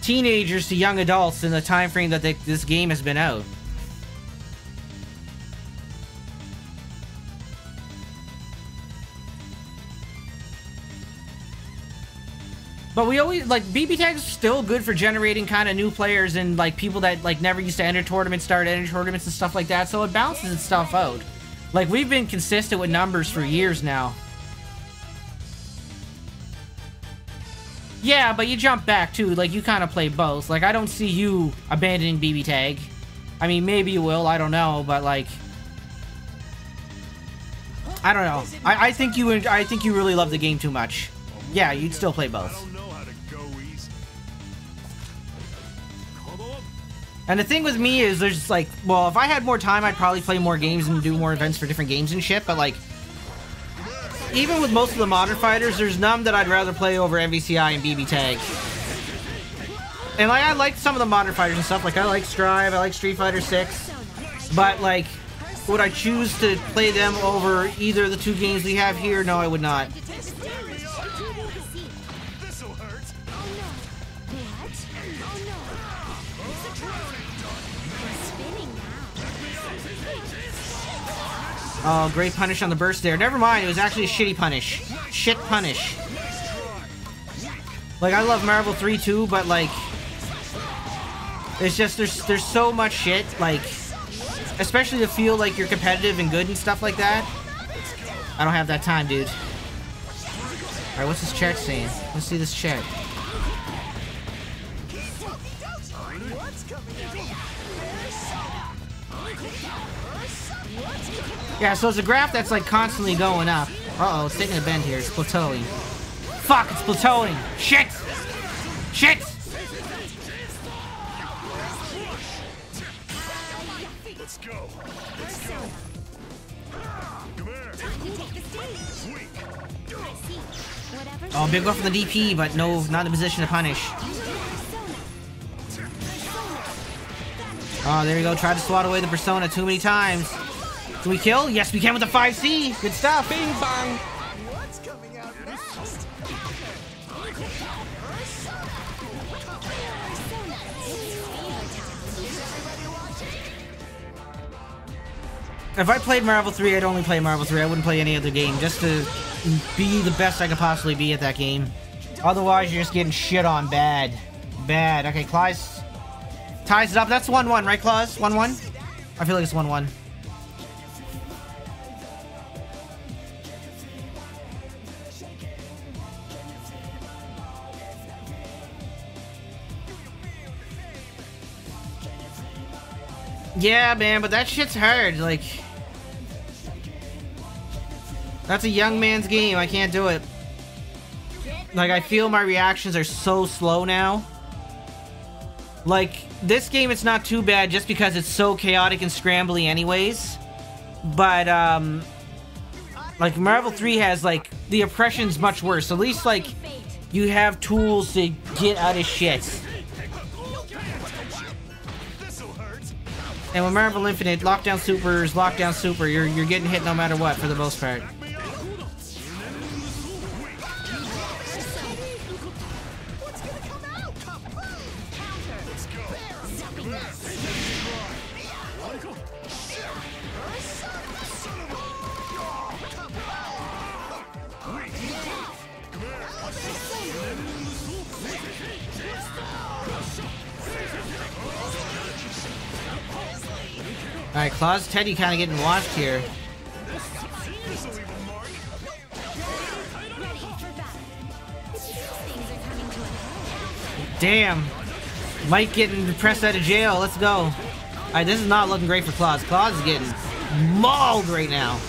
teenagers to young adults in the time frame that they, this game has been out. But we always like BB tags still good for generating kind of new players and like people that like never used to enter tournaments, start entering tournaments and stuff like that. So it balances itself out. Like we've been consistent with numbers for years now. Yeah, but you jump back too. Like you kind of play both. Like I don't see you abandoning BB Tag. I mean, maybe you will. I don't know, but like, I don't know. I, I think you. Would I think you really love the game too much. Yeah, you'd still play both. And the thing with me is, there's like, well, if I had more time, I'd probably play more games and do more events for different games and shit. But like, even with most of the modern fighters, there's none that I'd rather play over MVCI and BB Tag. And like, I like some of the modern fighters and stuff. Like, I like Strive, I like Street Fighter 6. But like, would I choose to play them over either of the two games we have here? No, I would not. Oh, great punish on the burst there. Never mind, it was actually a shitty punish. Shit punish. Like, I love Marvel 3 too, but like... It's just, there's, there's so much shit, like... Especially to feel like you're competitive and good and stuff like that. I don't have that time, dude. Alright, what's this chat saying? Let's see this chat. Yeah, so it's a graph that's like constantly going up. Uh-oh, it's taking a bend here. It's plateauing. Fuck, it's plateauing. Shit! Shit! Let's go. Let's go. Come here. Oh, big one from the DP, but no, not in a position to punish. Oh, there you go. Tried to swat away the persona too many times. Can we kill? Yes, we can with the 5C. Good stuff. Bing bang. If I played Marvel 3, I'd only play Marvel 3. I wouldn't play any other game just to be the best I could possibly be at that game. Otherwise, you're just getting shit on bad. Bad. Okay, Claus ties it up. That's 1-1, right, Claus? 1-1? I feel like it's 1-1. Yeah, man, but that shit's hard. Like, that's a young man's game. I can't do it. Like, I feel my reactions are so slow now. Like, this game, it's not too bad just because it's so chaotic and scrambly anyways. But, um... Like, Marvel 3 has, like, the oppression's much worse. At least, like, you have tools to get out of shit. And with Marvel Infinite, lockdown supers, lockdown super, you're you're getting hit no matter what for the most part. Claus Teddy kind of getting washed here. Damn. Mike getting depressed out of jail. Let's go. Alright, this is not looking great for Claus. Claus is getting mauled right now.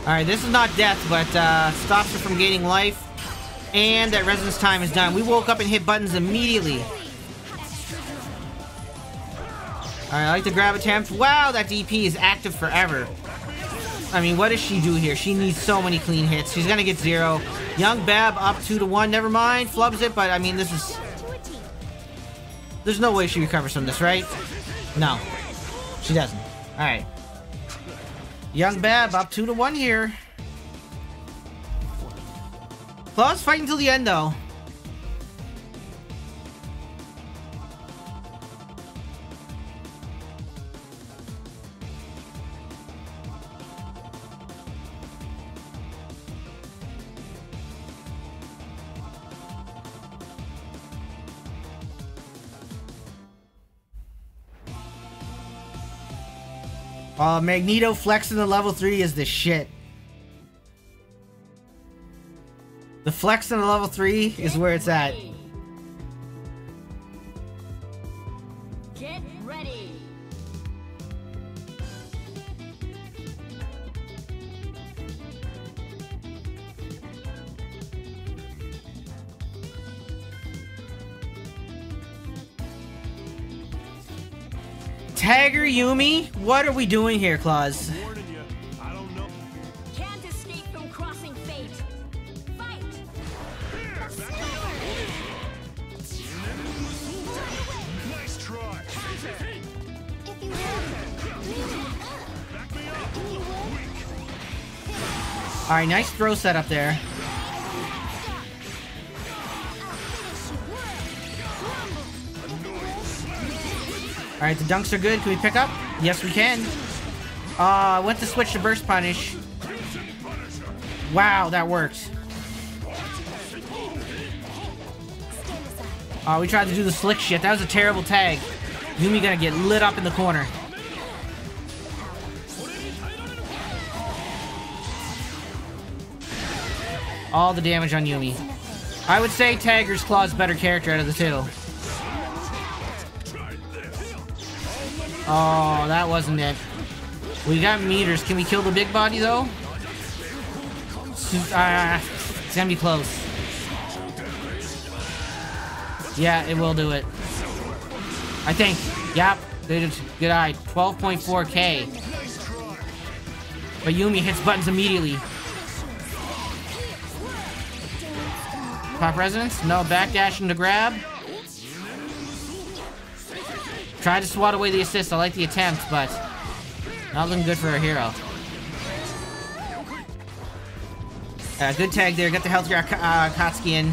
Alright, this is not death, but uh, stops her from gaining life. And that resonance time is done. We woke up and hit buttons immediately. I like the grab attempt. Wow, that DP is active forever. I mean, what does she do here? She needs so many clean hits. She's gonna get zero. Young Bab up two to one. Never mind. Flubs it, but I mean, this is... There's no way she recovers from this, right? No. She doesn't. Alright. Young Bab up two to one here. Claus fighting till the end, though. Uh, Magneto flexing the level 3 is the shit. The flex in the level 3 is where it's at. Tagger Yumi? What are we doing here, Claus? Warning you. I don't know. Can't Alright, the dunks are good. Can we pick up? Yes, we can. Uh, went to switch to Burst Punish. Wow, that worked. Uh, we tried to do the slick shit. That was a terrible tag. Yumi gonna get lit up in the corner. All the damage on Yumi. I would say Tiger's Claw's better character out of the two. Oh, that wasn't it. We got meters. Can we kill the big body, though? Ah, it's gonna be close. Yeah, it will do it. I think. Yep. Good, good eye. 12.4k. But Yumi hits buttons immediately. Pop resonance? No, backdashing to grab. Try to swat away the assist. I like the attempt, but not looking good for a hero. Uh, good tag there. Got the health uh, Katsuki in.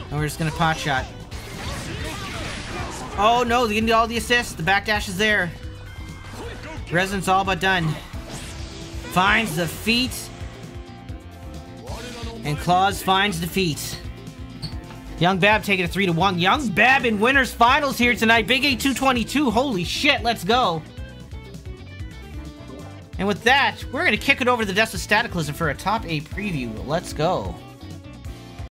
And we're just gonna pot shot. Oh no, they get all the assists. The backdash is there. Resonance all but done. Finds the feet. And Claws finds defeat. Young Bab taking a 3 to 1. Young Bab in winners finals here tonight. Big 8 222. Holy shit, let's go. And with that, we're going to kick it over to the Desk of Staticalism for a top 8 preview. Let's go.